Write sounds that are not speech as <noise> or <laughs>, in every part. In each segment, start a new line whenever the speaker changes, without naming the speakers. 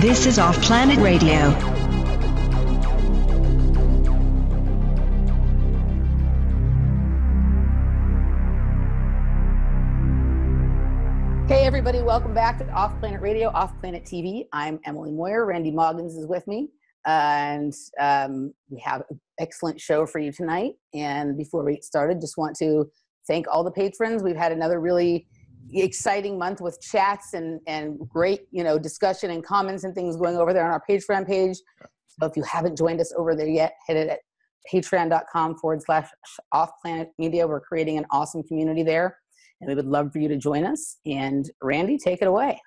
This is Off Planet Radio.
Planet Radio, Off Planet TV. I'm Emily Moyer. Randy Maugans is with me. And um, we have an excellent show for you tonight. And before we get started, just want to thank all the patrons. We've had another really exciting month with chats and, and great, you know, discussion and comments and things going over there on our Patreon page. So if you haven't joined us over there yet, hit it at patreon.com forward slash off planet media. We're creating an awesome community there and we would love for you to join us. And Randy, take it away.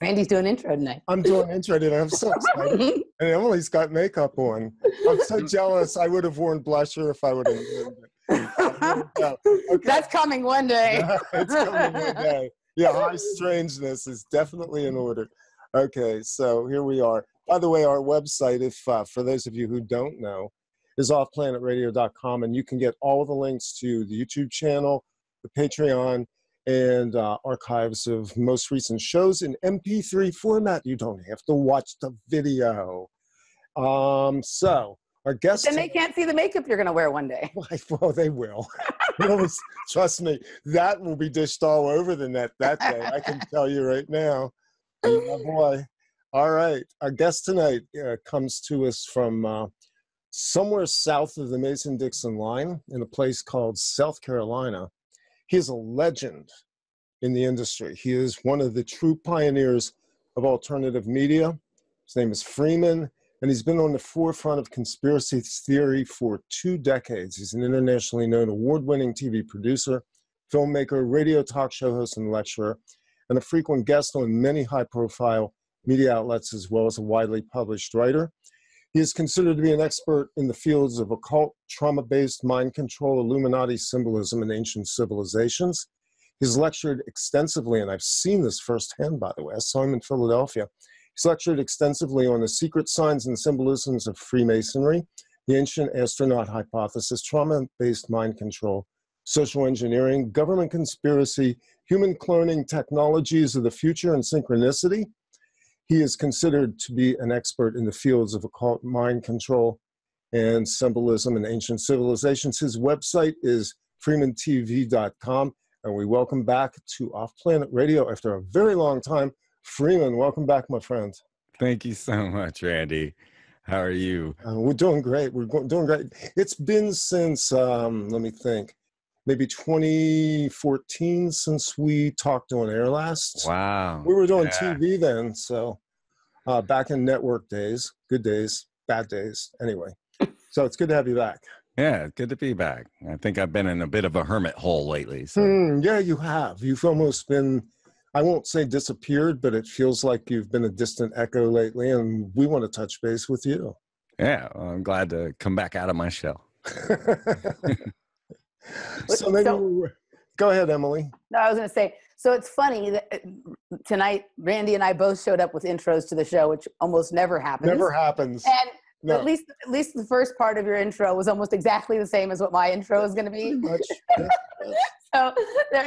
Randy's doing intro tonight.
I'm doing intro today. I'm so excited. <laughs> and Emily's got makeup on. I'm so jealous. I would have worn blusher if I would have worn it. Okay.
That's coming one day. <laughs>
it's coming one day. Yeah, high strangeness is definitely in order. Okay, so here we are. By the way, our website, if uh, for those of you who don't know, is offplanetradio.com, and you can get all the links to the YouTube channel, the Patreon, and uh, archives of most recent shows in MP3 format. You don't have to watch the video. Um, so our guest.
Then they can't see the makeup you're going to wear one day. <laughs>
Well, they will. <laughs> Trust me, that will be dished all over the net that day. I can <laughs> tell you right now. Oh boy. All right. Our guest tonight uh, comes to us from uh, somewhere south of the Mason Dixon line in a place called South Carolina. He is a legend in the industry. He is one of the true pioneers of alternative media. His name is Freeman, and he's been on the forefront of conspiracy theory for two decades. He's an internationally known award winning TV producer, filmmaker, radio talk show host, and lecturer, and a frequent guest on many high profile media outlets, as well as a widely published writer. He is considered to be an expert in the fields of occult, trauma based mind control, Illuminati symbolism, and ancient civilizations. He's lectured extensively, and I've seen this firsthand, by the way. I saw him in Philadelphia. He's lectured extensively on the secret signs and symbolisms of Freemasonry, the ancient astronaut hypothesis, trauma based mind control, social engineering, government conspiracy, human cloning, technologies of the future, and synchronicity. He is considered to be an expert in the fields of occult mind control and symbolism in ancient civilizations. His website is freemantv.com, and we welcome back to Off Planet Radio after a very long time. Freeman, welcome back, my friend.
Thank you so much, Randy. How are you?
Uh, we're doing great. We're doing great. It's been since, um, let me think, maybe 2014 since we talked on air last.
Wow.
We were doing
Yeah.
TV then, so uh, back in network days, good days, bad days. Anyway, <laughs> so it's good to have you back.
Yeah, good to be back. I think I've been in a bit of a hermit hole lately. So
Hmm, yeah, you have. You've almost been, I won't say disappeared, but it feels like you've been a distant echo lately, and we want to touch base with you.
yeah, well, I'm glad to come back out of my shell. <laughs> <laughs>
so maybe
So-
we'll- go ahead, Emily.
No, I was going to say, so it's funny that uh, tonight Randy and I both showed up with intros to the show, which almost never happens.
Never happens.
And
No,
at least, at least the first part of your intro was almost exactly the same as what my intro is going to be.
much. <laughs> Yeah,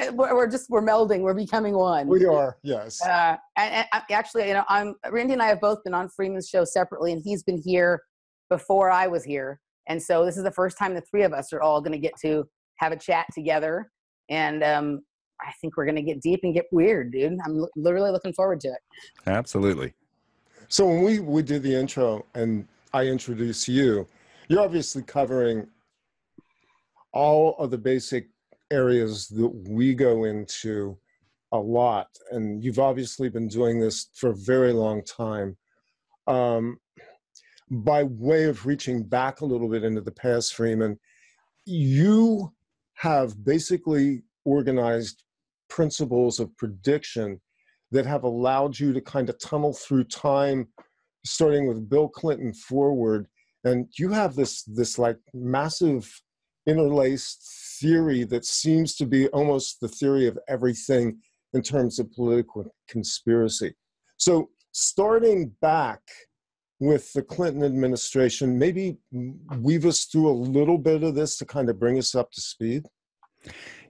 So we're we're just we're melding, we're becoming one.
we are, yes.
Uh, and, and actually, you know, I'm Randy and I have both been on Freeman's show separately, and he's been here before I was here, and so this is the first time the three of us are all going to get to have a chat together, and um, I think we're going to get deep and get weird, dude. I'm l- literally looking forward to it.
Absolutely.
So when we, we did the intro and I introduce you, you're obviously covering all of the basic areas that we go into a lot. And you've obviously been doing this for a very long time. Um, by way of reaching back a little bit into the past, Freeman, you have basically organized principles of prediction that have allowed you to kind of tunnel through time, starting with Bill Clinton forward. And you have this this like massive interlaced theory that seems to be almost the theory of everything in terms of political conspiracy. So, starting back with the Clinton administration, maybe weave us through a little bit of this to kind of bring us up to speed.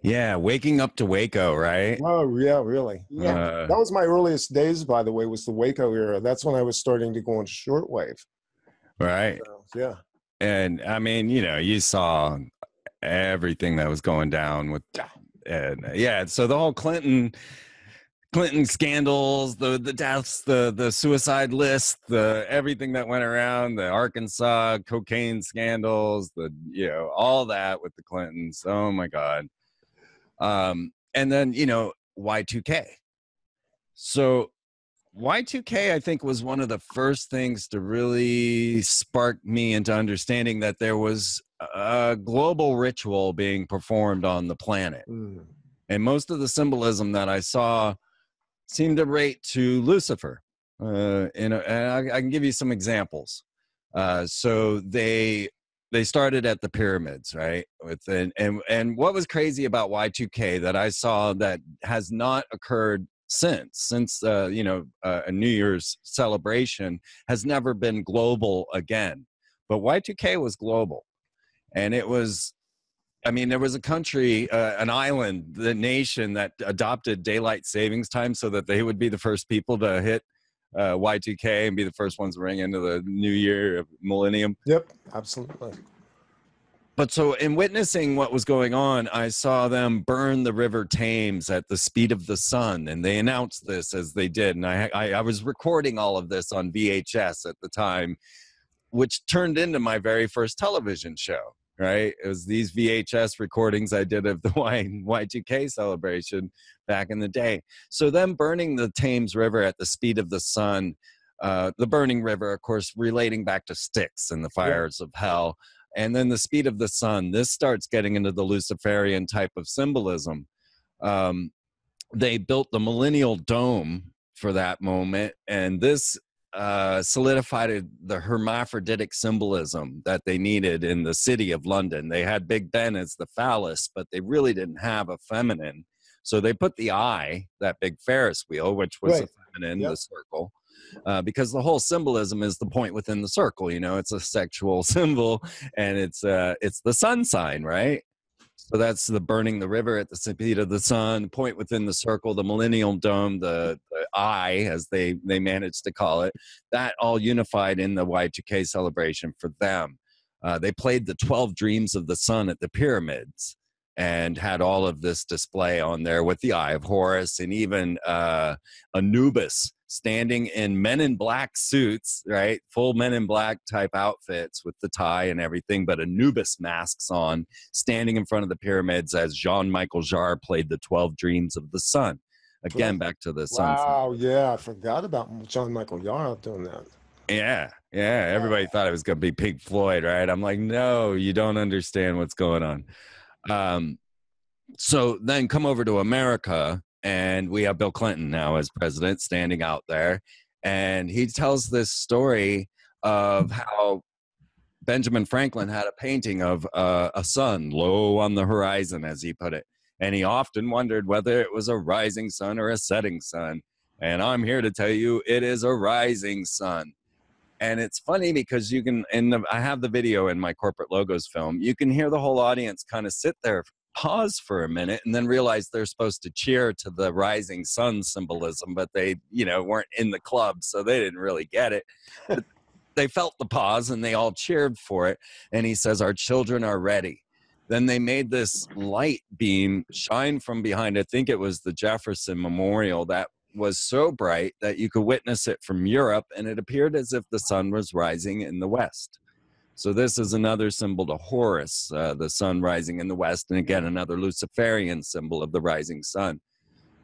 Yeah, waking up to Waco, right?
Oh, yeah, really. Yeah.
Uh,
that was my earliest days, by the way, was the Waco era. That's when I was starting to go on shortwave.
right.
So, yeah.
And I mean, you know, you saw everything that was going down with, and uh, yeah. So the whole Clinton, Clinton scandals, the the deaths, the the suicide list, the everything that went around, the Arkansas cocaine scandals, the you know all that with the Clintons. Oh my God. Um, and then you know Y2K. So Y2K, I think, was one of the first things to really spark me into understanding that there was a global ritual being performed on the planet.
Mm.
And most of the symbolism that I saw seemed to rate to Lucifer. Uh, and and I, I can give you some examples. Uh, so they they started at the pyramids, right? With and, and and what was crazy about Y2K that I saw that has not occurred since since uh, you know uh, a New Year's celebration has never been global again. But Y2K was global, and it was. I mean, there was a country, uh, an island, the nation that adopted daylight savings time so that they would be the first people to hit uh, Y2K and be the first ones to ring into the new year of millennium.
Yep, absolutely.
But so, in witnessing what was going on, I saw them burn the River Thames at the speed of the sun, and they announced this as they did. And I, I, I was recording all of this on VHS at the time, which turned into my very first television show. Right? It was these VHS recordings I did of the <laughs> Y Y2K celebration back in the day. So them burning the Thames River at the speed of the sun, uh, the burning river, of course, relating back to Styx and the fires of hell and then the speed of the sun this starts getting into the luciferian type of symbolism um, they built the millennial dome for that moment and this uh, solidified the hermaphroditic symbolism that they needed in the city of london they had big ben as the phallus but they really didn't have a feminine so they put the eye that big ferris wheel which was
Right.
a feminine
Yep.
the circle uh, because the whole symbolism is the point within the circle. You know, it's a sexual <laughs> symbol, and it's uh, it's the sun sign, right? So that's the burning the river at the speed of the sun, point within the circle, the millennial dome, the, the eye, as they they managed to call it. That all unified in the Y2K celebration for them. Uh, they played the 12 Dreams of the Sun at the pyramids and had all of this display on there with the Eye of Horus and even uh, Anubis standing in men in black suits, right? Full men in black type outfits with the tie and everything, but Anubis masks on, standing in front of the pyramids as Jean Michel Jarre played the 12 Dreams of the Sun. Again, back to the sun.
Wow, yeah, I forgot about John Michael Jarre doing that.
Yeah, yeah. Everybody thought it was going to be Pink Floyd, right? I'm like, no, you don't understand what's going on. Um, so then come over to America, and we have Bill Clinton now as president standing out there, and he tells this story of how Benjamin Franklin had a painting of uh, a sun low on the horizon, as he put it, and he often wondered whether it was a rising sun or a setting sun. And I'm here to tell you it is a rising sun. And it's funny because you can and the, i have the video in my corporate logos film. You can hear the whole audience kind of sit there pause for a minute and then realize they're supposed to cheer to the rising sun symbolism but they you know weren't in the club so they didn't really get it they felt the pause and they all cheered for it and he says our children are ready then they made this light beam shine from behind i think it was the jefferson memorial that was so bright that you could witness it from Europe, and it appeared as if the sun was rising in the west. So, this is another symbol to Horus, uh, the sun rising in the west, and again, another Luciferian symbol of the rising sun.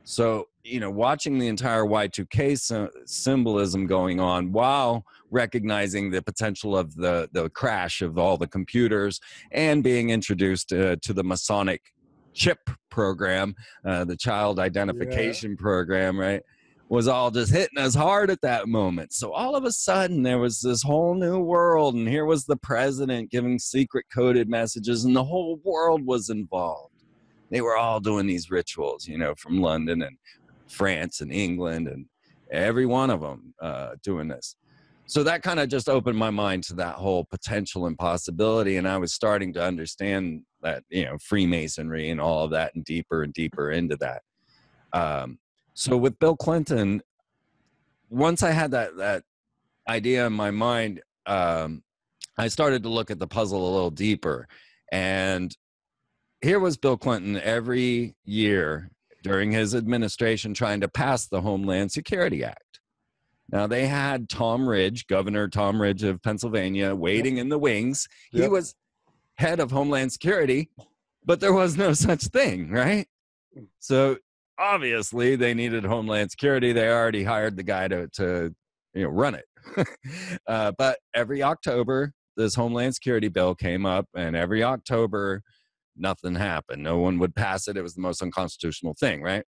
So, you know, watching the entire Y2K sy- symbolism going on while recognizing the potential of the, the crash of all the computers and being introduced uh, to the Masonic chip program, uh, the child identification program, right? Was all just hitting us hard at that moment. So all of a sudden, there was this whole new world, and here was the president giving secret coded messages, and the whole world was involved. They were all doing these rituals, you know, from London and France and England, and every one of them uh, doing this. So that kind of just opened my mind to that whole potential and possibility, and I was starting to understand that, you know, Freemasonry and all of that, and deeper and deeper into that. Um, so with Bill Clinton, once I had that that idea in my mind, um, I started to look at the puzzle a little deeper. And here was Bill Clinton every year during his administration trying to pass the Homeland Security Act. Now they had Tom Ridge, Governor Tom Ridge of Pennsylvania, waiting in the wings. He was head of Homeland Security, but there was no such thing, right? So obviously they needed Homeland Security. They already hired the guy to to you know run it. <laughs> uh, but every October, this Homeland Security bill came up, and every October, nothing happened. No one would pass it. It was the most unconstitutional thing, right?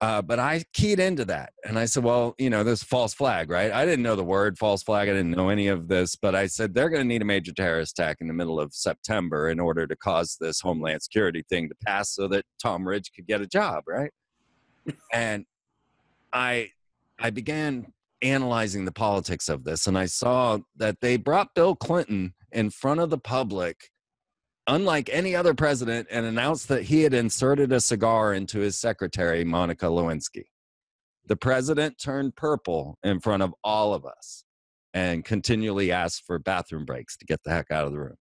Uh, but I keyed into that and I said, well, you know, this false flag, right? I didn't know the word false flag. I didn't know any of this, but I said they're going to need a major terrorist attack in the middle of September in order to cause this Homeland Security thing to pass so that Tom Ridge could get a job, right? and I, I began analyzing the politics of this and I saw that they brought Bill Clinton in front of the public unlike any other president, and announced that he had inserted a cigar into his secretary, Monica Lewinsky. The president turned purple in front of all of us and continually asked for bathroom breaks to get the heck out of the room.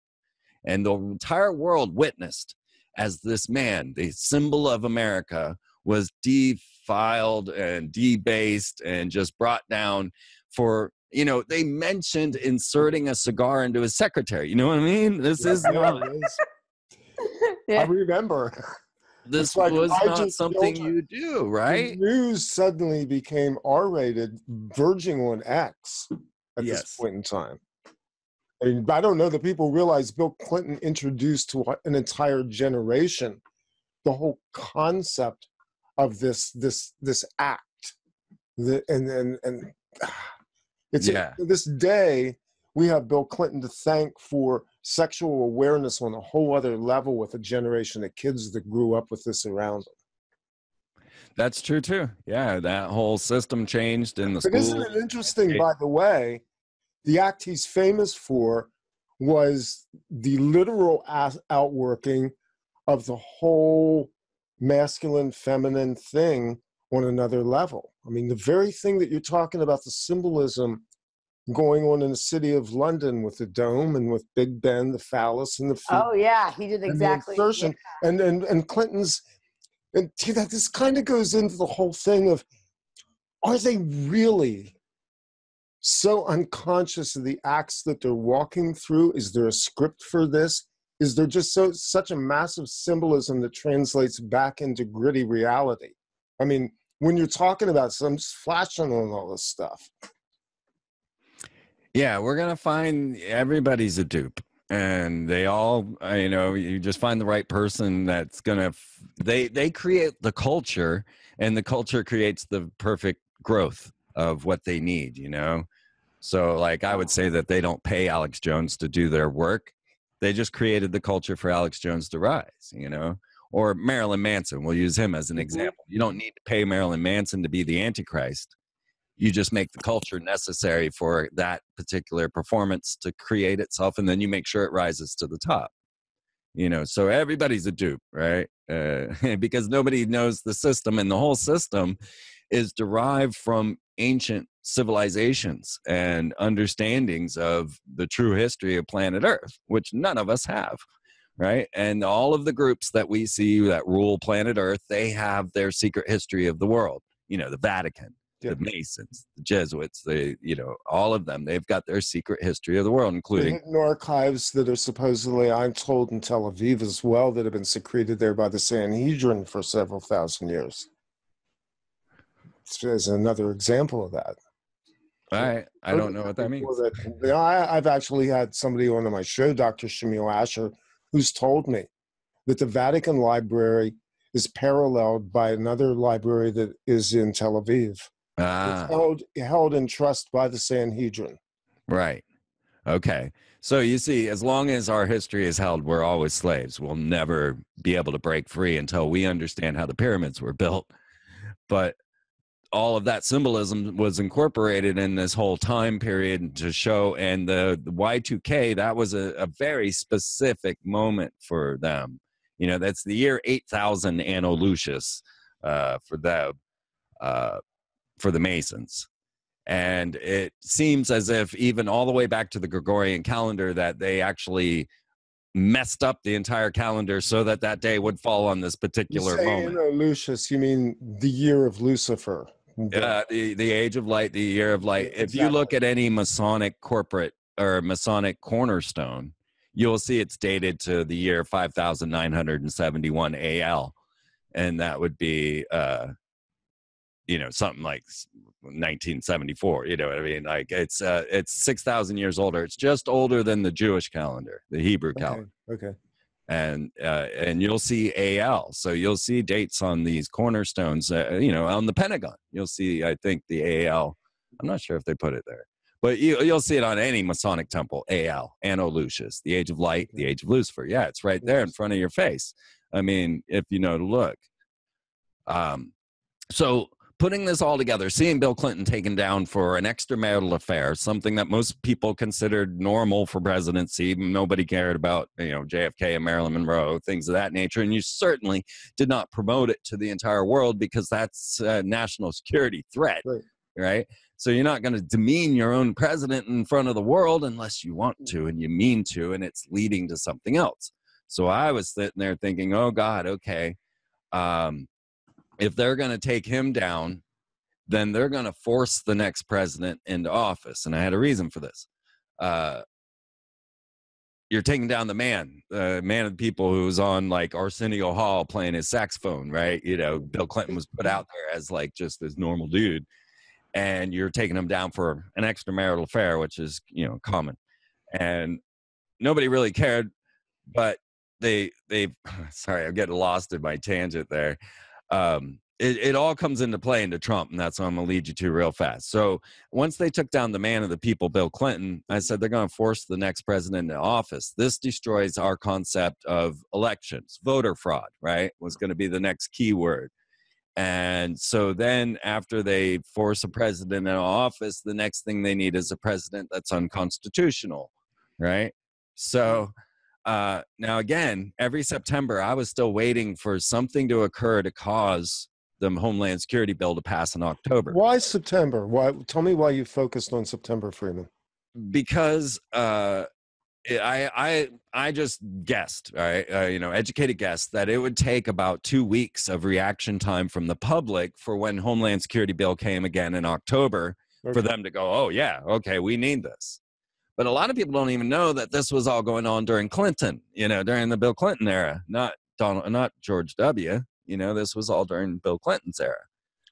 And the entire world witnessed as this man, the symbol of America, was defiled and debased and just brought down for you know they mentioned inserting a cigar into his secretary you know what i mean this is <laughs>
Yeah,
not
it is. I remember.
this
like,
was
I
not something you do
The
right
news suddenly became R-rated, verging on X at
Yes.
this point in time. I mean, I don't know that people realize Bill Clinton introduced to an entire generation the whole concept of this this this act, the, and and and <sighs> ah, it's
Yeah.
to this day we have Bill Clinton to thank for sexual awareness on a whole other level with a generation of kids that grew up with this around them.
that's true too yeah that whole system changed in the
But isn't it interesting, by the way, the act he's famous for was the literal outworking of the whole masculine feminine thing on another level. I mean, the very thing that you're talking about, the symbolism going on in the city of London with the dome and with Big Ben, the phallus, and the feet
Oh yeah, he did
and the
exactly.
insertion, and and and Clinton's and to that this kind of goes into the whole thing of are they really so unconscious of the acts that they're walking through? Is there a script for this? Is there just so such a massive symbolism that translates back into gritty reality? I mean, when you're talking about some flashing on all this stuff,
Yeah, we're gonna find everybody's a dupe, and they all, uh, you know, you just find the right person that's gonna. They they create the culture, and the culture creates the perfect growth of what they need. You know, so like I would say that they don't pay Alex Jones to do their work; they just created the culture for Alex Jones to rise. You know. Or Marilyn Manson, we'll use him as an
Mhm.
example. You don't need to pay Marilyn Manson to be the Antichrist you just make the culture necessary for that particular performance to create itself and then you make sure it rises to the top you know so everybody's a dupe right uh, <laughs> because nobody knows the system and the whole system is derived from ancient civilizations and understandings of the true history of planet earth which none of us have right and all of the groups that we see that rule planet earth they have their secret history of the world you know the vatican
Yeah.
the Masons, the Jesuits, the you know, all of them. They've got their secret history of the world, including
archives that are supposedly, I'm told, in Tel Aviv as well, that have been secreted there by the Sanhedrin for several thousand years. There's another example of that.
I I don't know what that means.
That- you know, I, I've actually had somebody on my show, Dr. Shamil Asher, who's told me that the Vatican Library is paralleled by another library that is in Tel Aviv.
Ah,
It's held, held in trust by the Sanhedrin.
right. Okay. So you see, as long as our history is held, we're always slaves. We'll never be able to break free until we understand how the pyramids were built. But all of that symbolism was incorporated in this whole time period to show, and the, the Y2K, that was a, a very specific moment for them. You know, that's the year 8000 Anno Lucis uh, for the, uh, for the Masons and it seems as if even all the way back to the gregorian calendar that they actually messed up the entire calendar so that that day would fall on this
You
particular
say
moment
Anno Lucis, you mean the year of Lucifer.
Uh, the, the age of light the year of light. If you look at any masonic corporate or masonic cornerstone you'll see it's dated to the year 5971 al and that would be uh you know something like 1974 you know what i mean? Like it's uh it's 6000 years older. It's just older than the jewish calendar the hebrew calendar.
Okay.
And uh, and you'll see al so you'll see dates on these cornerstones uh, you know on the pentagon. You'll see i think the al i'm not sure if they put it there. But you, you'll see it on any masonic temple al anno lucis the age of light the age of lucifer. Yeah it's right there in front of your face. I mean if you know to look. Um so putting this all together, seeing Bill Clinton taken down for an extramarital affair, something that most people considered normal for presidency, nobody cared about, you know, JFK and Marilyn Monroe, things of that nature, and you certainly did not promote it to the entire world because that's a national security threat,
Right.
right? So you're not going to demean your own president in front of the world unless you want to and you mean to, and it's leading to something else. So I was sitting there thinking, oh God, okay. Um, if they're going to take him down, then they're going to force the next president into office. And I had a reason for this. Uh, you're taking down the man, the man of the people who was on like Arsenio Hall playing his saxophone, right? You know, Bill Clinton was put out there as like just this normal dude. And you're taking him down for an extramarital affair, which is, you know, common. And nobody really cared, but they, they, <sighs> sorry, I'm getting lost in my tangent there um, it, it all comes into play into Trump, and that's what I'm gonna lead you to real fast. So once they took down the man of the people, Bill Clinton, I said they're gonna force the next president into office. This destroys our concept of elections. Voter fraud, right, was gonna be the next key word. And so then after they force a president into office, the next thing they need is a president that's unconstitutional, right? So uh, now again, every September, I was still waiting for something to occur to cause the Homeland Security bill to pass in October.
Why September? Why? Tell me why you focused on September, Freeman.
Because uh, I I I just guessed, all right, uh, you know, educated guess that it would take about two weeks of reaction time from the public for when Homeland Security bill came again in October for them to go, oh yeah, okay, we need this. But a lot of people don't even know that this was all going on during Clinton, you know, during the Bill Clinton era, not Donald, not George W. You know, this was all during Bill Clinton's era.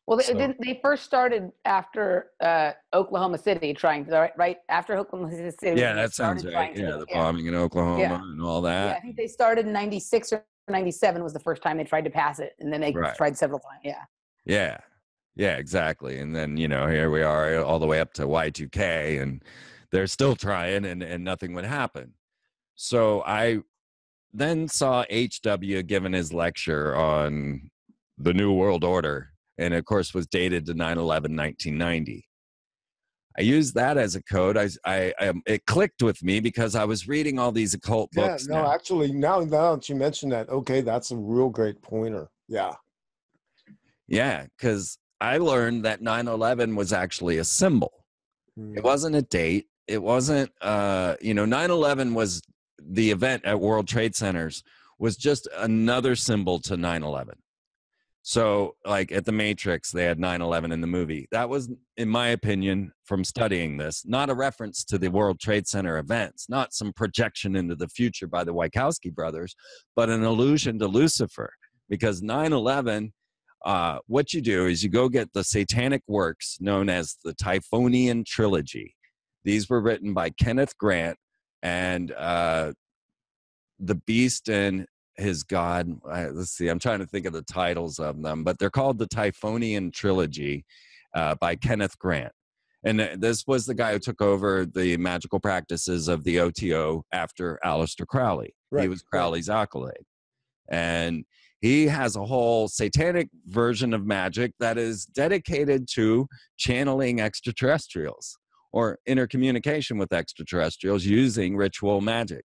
Well, they,
So-
didn't, they first started after uh, Oklahoma City, trying to right, right after Oklahoma City.
Yeah, that sounds right.
trying to-
Yeah, the bombing in Oklahoma
Yeah.
and all that.
Yeah, I think they started in '96 or '97 was the first time they tried to pass it, and then they
Right.
tried several times. Yeah.
Yeah, yeah, exactly. And then you know, here we are, all the way up to Y2K, and they're still trying, and and nothing would happen. So I then saw HW giving his lecture on the New World Order, and of course was dated to 9/11, 1990. I used that as a code. I, I, I it clicked with me because I was reading all these occult
Yeah,
books.
no,
now.
actually, now now that you mention that, okay, that's a real great pointer. Yeah.
Yeah, because I learned that 9/11 was actually a symbol.
Mm.
It wasn't a date. It wasn't, uh, you know, 9 11 was the event at World Trade Centers, was just another symbol to 9 11. So, like at the Matrix, they had 9 11 in the movie. That was, in my opinion, from studying this, not a reference to the World Trade Center events, not some projection into the future by the Wachowski brothers, but an allusion to Lucifer. Because 9 11 uh, what you do is you go get the satanic works known as the Typhonian Trilogy. These were written by Kenneth Grant and uh, the Beast and his god. Let's see, I'm trying to think of the titles of them, but they're called the Typhonian Trilogy uh, by Kenneth Grant. And uh, this was the guy who took over the magical practices of the OTO after Aleister Crowley. He was. Crowley's accolade. And he has a whole satanic version of magic that is dedicated to channeling extraterrestrials or intercommunication with extraterrestrials using ritual magic.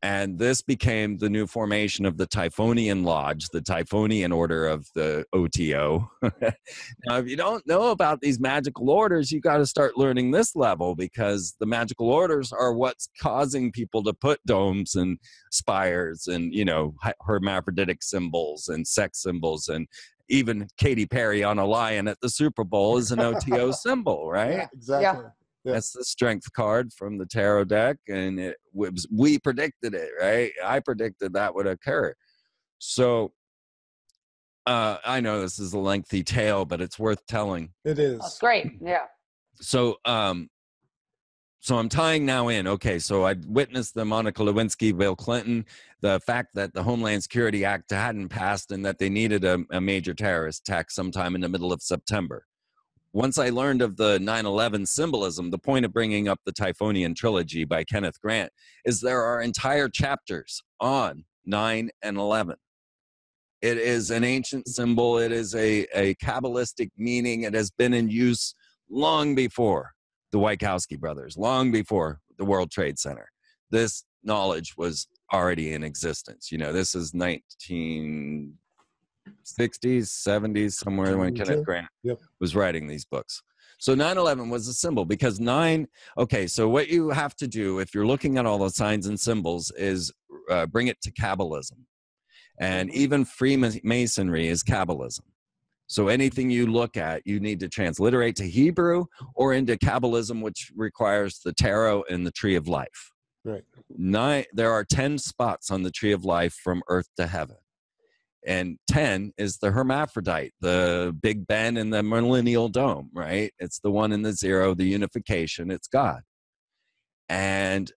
And this became the new formation of the Typhonian Lodge, the Typhonian Order of the OTO. <laughs> now, if you don't know about these magical orders, you got to start learning this level because the magical orders are what's causing people to put domes and spires and, you know, hermaphroditic symbols and sex symbols and even Katy Perry on a lion at the Super Bowl is an OTO <laughs> symbol, right?
Yeah, exactly. Yeah.
That's the strength card from the tarot deck, and it was we predicted it, right? I predicted that would occur. So uh, I know this is a lengthy tale, but it's worth telling.
It is.
That's great. Yeah.
So um, so I'm tying now in. Okay, so I witnessed the Monica Lewinsky, Bill Clinton, the fact that the Homeland Security Act hadn't passed, and that they needed a, a major terrorist attack sometime in the middle of September once I learned of the 9 11 symbolism, the point of bringing up the Typhonian trilogy by Kenneth Grant is there are entire chapters on 9 and 11. It is an ancient symbol, it is a, a Kabbalistic meaning. It has been in use long before the Wachowski brothers, long before the World Trade Center. This knowledge was already in existence. You know, this is 1960s, 70s, somewhere when. Kenneth Grant
Yep.
was writing these books. So 9 11 was a symbol because nine, okay, so what you have to do if you're looking at all the signs and symbols is uh, bring it to Kabbalism. And even Freemasonry is Kabbalism. So anything you look at, you need to transliterate to Hebrew or into Kabbalism, which requires the tarot and the tree of life.
Right.
Nine, there are 10 spots on the tree of life from earth to heaven. And 10 is the hermaphrodite, the Big Ben and the millennial dome, right? It's the one and the zero, the unification, it's God. And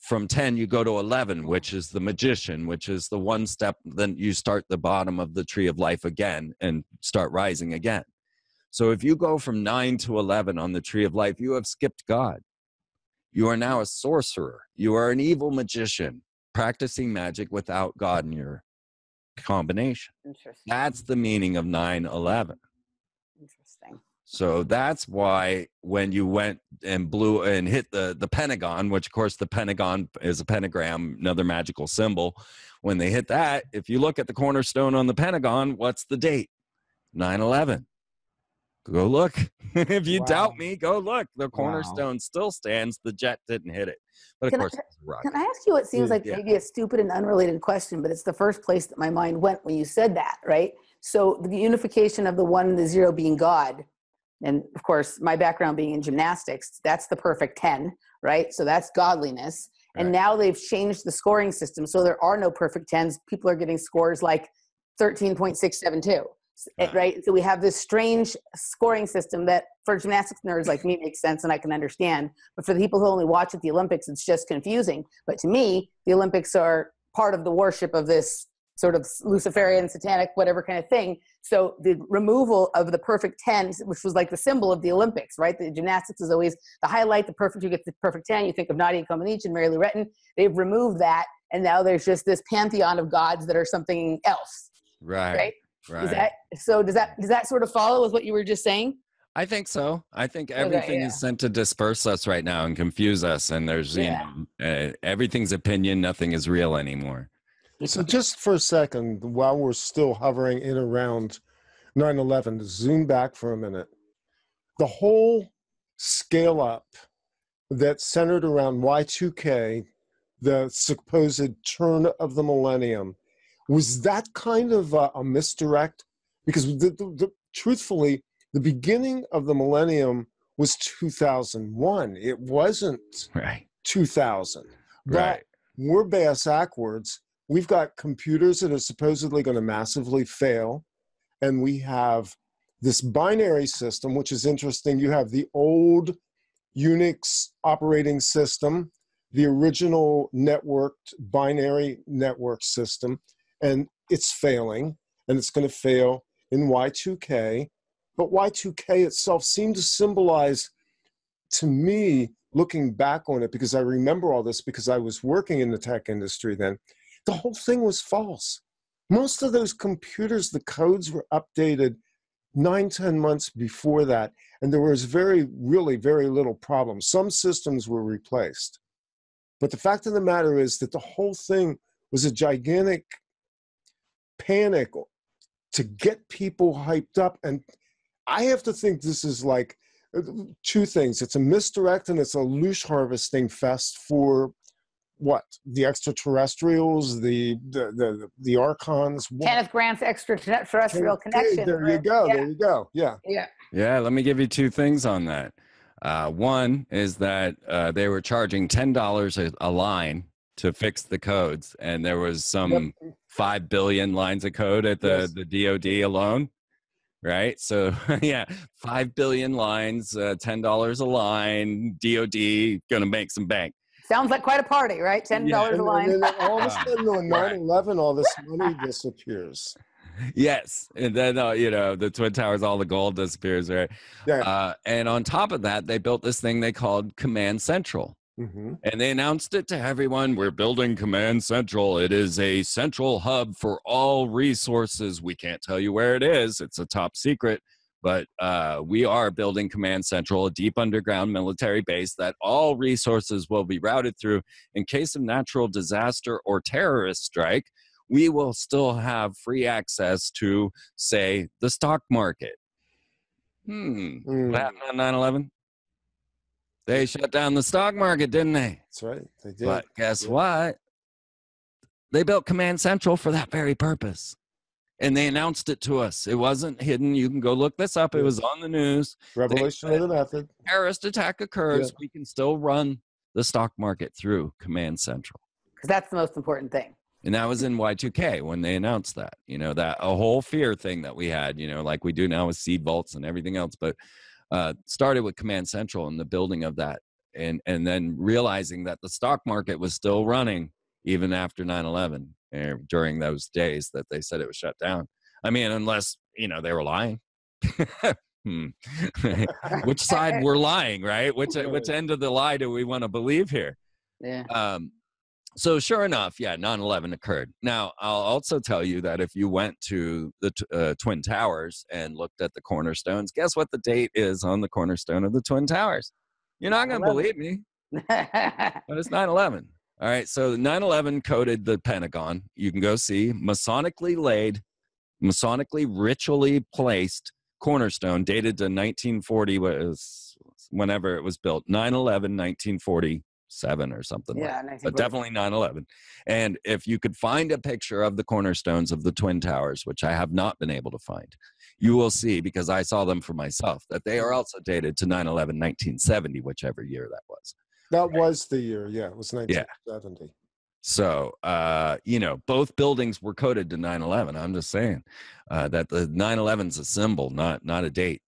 from 10, you go to 11, which is the magician, which is the one step, then you start the bottom of the tree of life again and start rising again. So if you go from 9 to 11 on the tree of life, you have skipped God. You are now a sorcerer. You are an evil magician practicing magic without God in your combination. That's the meaning of 9 11. So that's why when you went and blew and hit the, the Pentagon, which of course the Pentagon is a pentagram, another magical symbol, when they hit that, if you look at the cornerstone on the Pentagon, what's the date? 9 11. Go look. <laughs> if you
Wow.
doubt me, go look. The cornerstone still stands. The jet didn't hit it. But of
Can I-
course, it's a rocket.
Can I ask you what seems like
Yeah.
maybe a stupid and unrelated question, but it's the first place that my mind went when you said that, right? So the unification of the one and the zero being God, and of course, my background being in gymnastics, that's the perfect 10, right? So that's godliness. And now they've changed the scoring system. So there are no perfect 10s. People are getting scores like 13.672. Eh,
right.
Right. So we have this strange scoring system that for gymnastics nerds like me makes sense and I can understand. But for the people who only watch at the Olympics, it's just confusing. But to me, the Olympics are part of the worship of this sort of Luciferian, satanic, whatever kind of thing. So the removal of the perfect 10, which was like the symbol of the Olympics, right? The gymnastics is always the highlight, the perfect, you get the perfect 10. You think of Nadia Comaneci and Mary Lou Retton. They've removed that. And now there's just this pantheon of gods that are something else,
right.
right?
Right.
Is that so? Does that does that sort of follow with what you were just saying?
I think so. I think
Okay,
everything
yeah.
is sent to disperse us right now and confuse us. And there's,
Yeah.
you know, uh, everything's opinion. Nothing is real anymore.
So just for a second, while we're still hovering in around 9/11, to zoom back for a minute, the whole scale up that centered around Y2K, the supposed turn of the millennium, was that kind of a, a misdirect? Because the, the, the, truthfully, the beginning of the millennium was 2001. It wasn't
Right.
2000. But
Right.
we're bass backwards. We've got computers that are supposedly going to massively fail. And we have this binary system, which is interesting. You have the old Unix operating system the original networked binary network system, and it's failing, and it's going to fail in Y2K. But Y2K itself seemed to symbolize, to me, looking back on it, because I remember all this because I was working in the tech industry then, the whole thing was false. Most of those computers, the codes were updated nine, ten months before that, and there was very, really very little problem. Some systems were replaced. But the fact of the matter is that the whole thing was a gigantic panic to get people hyped up. And I have to think this is like uh, two things it's a misdirect and it's a loosh harvesting fest for what the extraterrestrials the the the, the archons what?
Kenneth Grant's extraterrestrial
Okay,
connection.
there you go
Yeah.
there you go yeah
yeah.
Yeah, let me give you two things on that. Uh, one is that uh, they were charging ten dollars a a line to fix the codes, and there was some five billion lines of code at the
Yes.
the DoD alone. Right, so <laughs> yeah, five billion lines, uh, ten dollars a line. DoD gonna make some bank.
Sounds like quite a party, right? Ten dollars
and,
a line.
and then all of a <laughs> sudden on
Right.
9-11 all this money disappears
Yes, and then uh, you know the twin towers, all the gold disappears, right?
yeah
Uh, and on top of that, they built this thing they called Command Central.
hmm
And they announced it to everyone. We're building Command Central. It is a central hub for all resources. We can't tell you where it is, it's a top secret. But uh, we are building Command Central, a deep underground military base that all resources will be routed through. In case of natural disaster or terrorist strike, we will still have free access to, say, the stock market. Hmm.
Mm,
What happened on 9 11? They shut down the stock market, didn't they?
that's right they did
But guess
Yeah.
what? They built Command Central for that very purpose. And they announced it to us. It wasn't hidden. You can go look this up. It was on the news.
revelation of the method
Terrorist attack occurs. We can still run the stock market through Command Central.
Because that's the most important thing.
And that was in Y2K when they announced that, you know, that a whole fear thing that we had, you know, like we do now with seed vaults and everything else, but uh, started with Command Central and the building of that. And, and then realizing that the stock market was still running even after 9 11 during those days that they said it was shut down. I mean, unless, you know, they were lying. <laughs> hmm. <laughs> which side <laughs> we're lying, right? Which, which end of the lie do we want to believe here?
Yeah.
Um, so sure enough, yeah, 9/11 occurred. Now, I'll also tell you that if you went to the t- uh, Twin Towers and looked at the cornerstones, guess what the date is on the cornerstone of the Twin Towers? You're not going to believe me, but it's 9/11. All right, so 9/11 coded the Pentagon. You can go see. Masonically laid, masonically ritually placed cornerstone dated to 1940 was whenever it was built. 9/11 1947 or something like
yeah.
but definitely 9-11 and if you could find a picture of the cornerstones of the twin towers which i have not been able to find you will see because i saw them for myself that they are mm-hmm. also dated to 9-11 1970 whichever year that was
that was the year yeah it was 1970
so uh, you know both buildings were coded to 9-11 i'm just saying uh, that the 9-11 is a symbol not not a date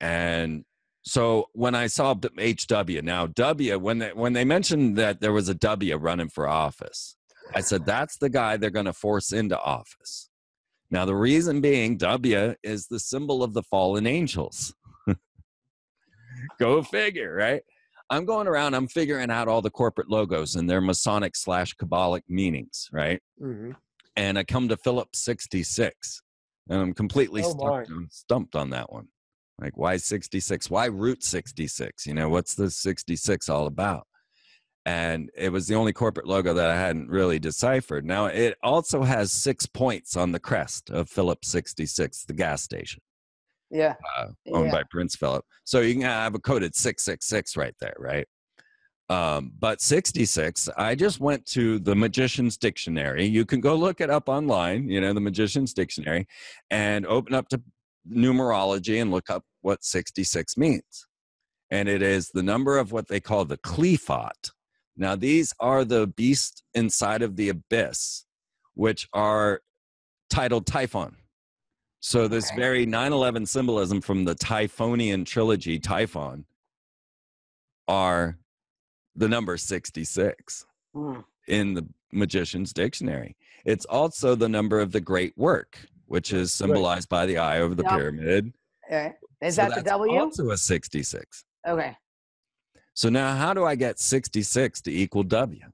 and so when I saw HW now W when they when they mentioned that there was a W running for office, I said that's the guy they're going to force into office. Now the reason being W is the symbol of the fallen angels. <laughs> Go figure, right? I'm going around, I'm figuring out all the corporate logos and their Masonic slash Kabbalic meanings, right?
hmm
And I come to Philip 66, and I'm completely
Oh,
stumped, on, stumped on that one. Like, why 66? Why Route 66? You know, what's the 66 all about? And it was the only corporate logo that I hadn't really deciphered. Now, it also has six points on the crest of Philip 66, the gas station
Yeah.
uh, owned
Yeah.
by Prince Philip. So you can have a coded 666 right there, right? Um, but 66, I just went to the Magician's Dictionary. You can go look it up online, you know, the Magician's Dictionary, and open up to numerology and look up what 66 means. And it is the number of what they call the Qliphoth. Now, these are the beasts inside of the abyss, which are titled Typhon. So this
Okay.
very 9/11 symbolism from the Typhonian trilogy, Typhon, are the number 66
Mm.
in the magician's dictionary. It's also the number of the great work, which is symbolized by the eye over the
Yep.
pyramid.
Okay. Is
So
that the W?
Also a 66.
Okay.
So now how do I get 66 to equal W?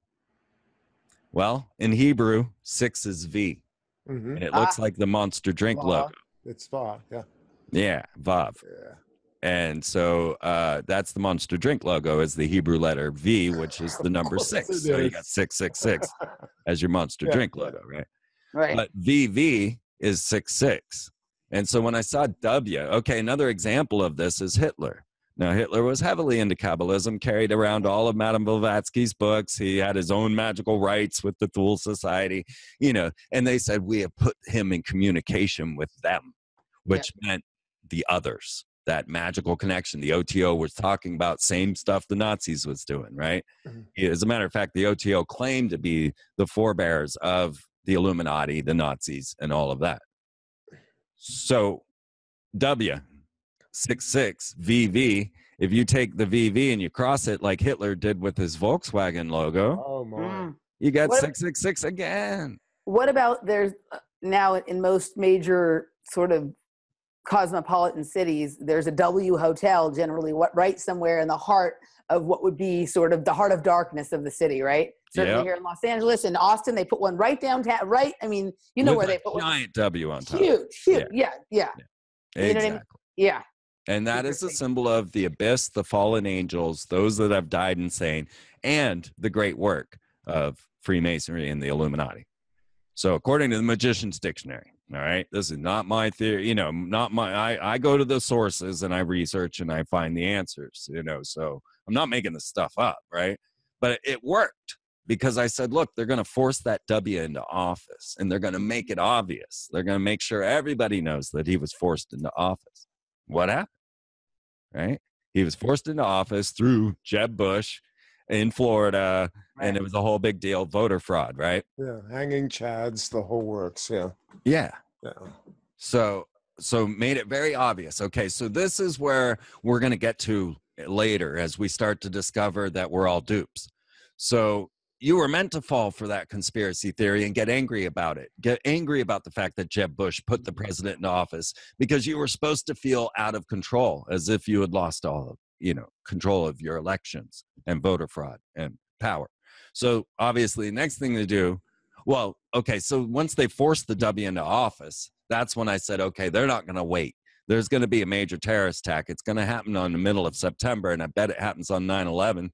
Well, in Hebrew, six is V,
hmm
and it looks
Ah.
like the monster drink
Vav.
logo.
It's far. Yeah.
Yeah, Vav.
Yeah.
And so uh, that's the monster drink logo is the Hebrew letter V, which is the <laughs> number six. So you got 666 <laughs> as your monster
Yeah,
drink logo, right?
Right.
But VV is six six. And so when I saw W, okay, another example of this is Hitler. Now Hitler was heavily into Kabbalism, carried around all of Madame Blavatsky's books. He had his own magical rites with the Thule Society, you know, and they said we have put him in communication with them, which meant the others. That magical connection. The OTO was talking about same stuff the Nazis was doing, right?
Mhm.
As a matter of fact, the OTO claimed to be the forebears of the Illuminati, the Nazis, and all of that. So, W, 66, VV, if you take the VV and you cross it like Hitler did with his Volkswagen logo,
Oh my.
Mm.
you
got
666 again.
What about there's uh, now in most major sort of cosmopolitan cities, there's a W hotel generally what right somewhere in the heart of what would be sort of the heart of darkness of the city, right? Certainly
Yep.
here in Los Angeles and Austin, they put one right downtown, right? I mean, you know
With
where
a
they put one.
giant W on top.
Huge, huge. Yeah, yeah, You know what I mean?
Exactly.
yeah.
And that is a symbol of the abyss, the fallen angels, those that have died insane, and the great work of Freemasonry and the Illuminati. So, according to the Magician's Dictionary, all right, this is not my theory, you know, not my, I, I go to the sources and I research and I find the answers, you know, so I'm not making this stuff up, right? But it worked because I said, look, they're going to force that W into office and they're going to make it obvious. They're going to make sure everybody knows that he was forced into office. What happened? Right? He was forced into office through Jeb Bush in Florida, and it was a whole big deal voter fraud, right?
Yeah. Hanging chads, the whole works. Yeah.
Yeah.
Yeah.
So so made it very obvious. Okay, so this is where we're going to get to later as we start to discover that we're all dupes. So you were meant to fall for that conspiracy theory and get angry about it. Get angry about the fact that Jeb Bush put the president in office because you were supposed to feel out of control as if you had lost all of, you know, control of your elections and voter fraud and power. So obviously, the next thing to do well, okay, so once they forced the W into office, that's when I said, okay, they're not going to wait. There's going to be a major terrorist attack. It's going to happen on the middle of September, and I bet it happens on 9 11.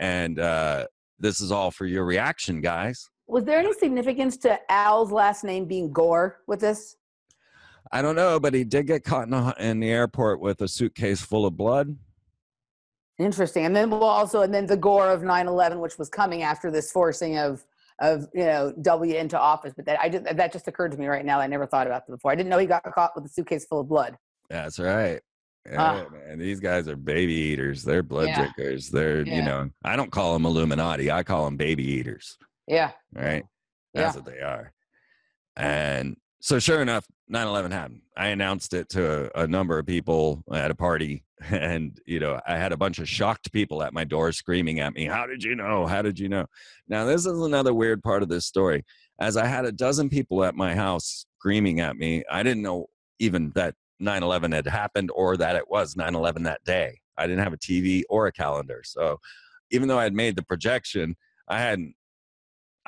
And uh, this is all for your reaction, guys.
Was there any significance to Al's last name being Gore with this?
I don't know, but he did get caught in, a, in the airport with a suitcase full of blood.
Interesting. And then we'll also, and then the Gore of 9/11, which was coming after this forcing of of you know W into office. But that I just that just occurred to me right now. I never thought about that before. I didn't know he got caught with a suitcase full of blood.
That's right.
Ah.
Yeah, man. These guys are baby eaters. They're blood
Yeah.
drinkers. They're,
Yeah.
you know, I don't call them Illuminati. I call them baby eaters.
Yeah.
right? That's what they are. And so, sure enough, 9 11 happened. I announced it to a, a number of people at a party. <laughs> And, you know, I had a bunch of shocked people at my door screaming at me, How did you know? How did you know? Now, this is another weird part of this story. As I had a dozen people at my house screaming at me, I didn't know even that 9 11 had happened or that it was 9 11 that day. I didn't have a TV or a calendar. So, even though I had made the projection, I hadn't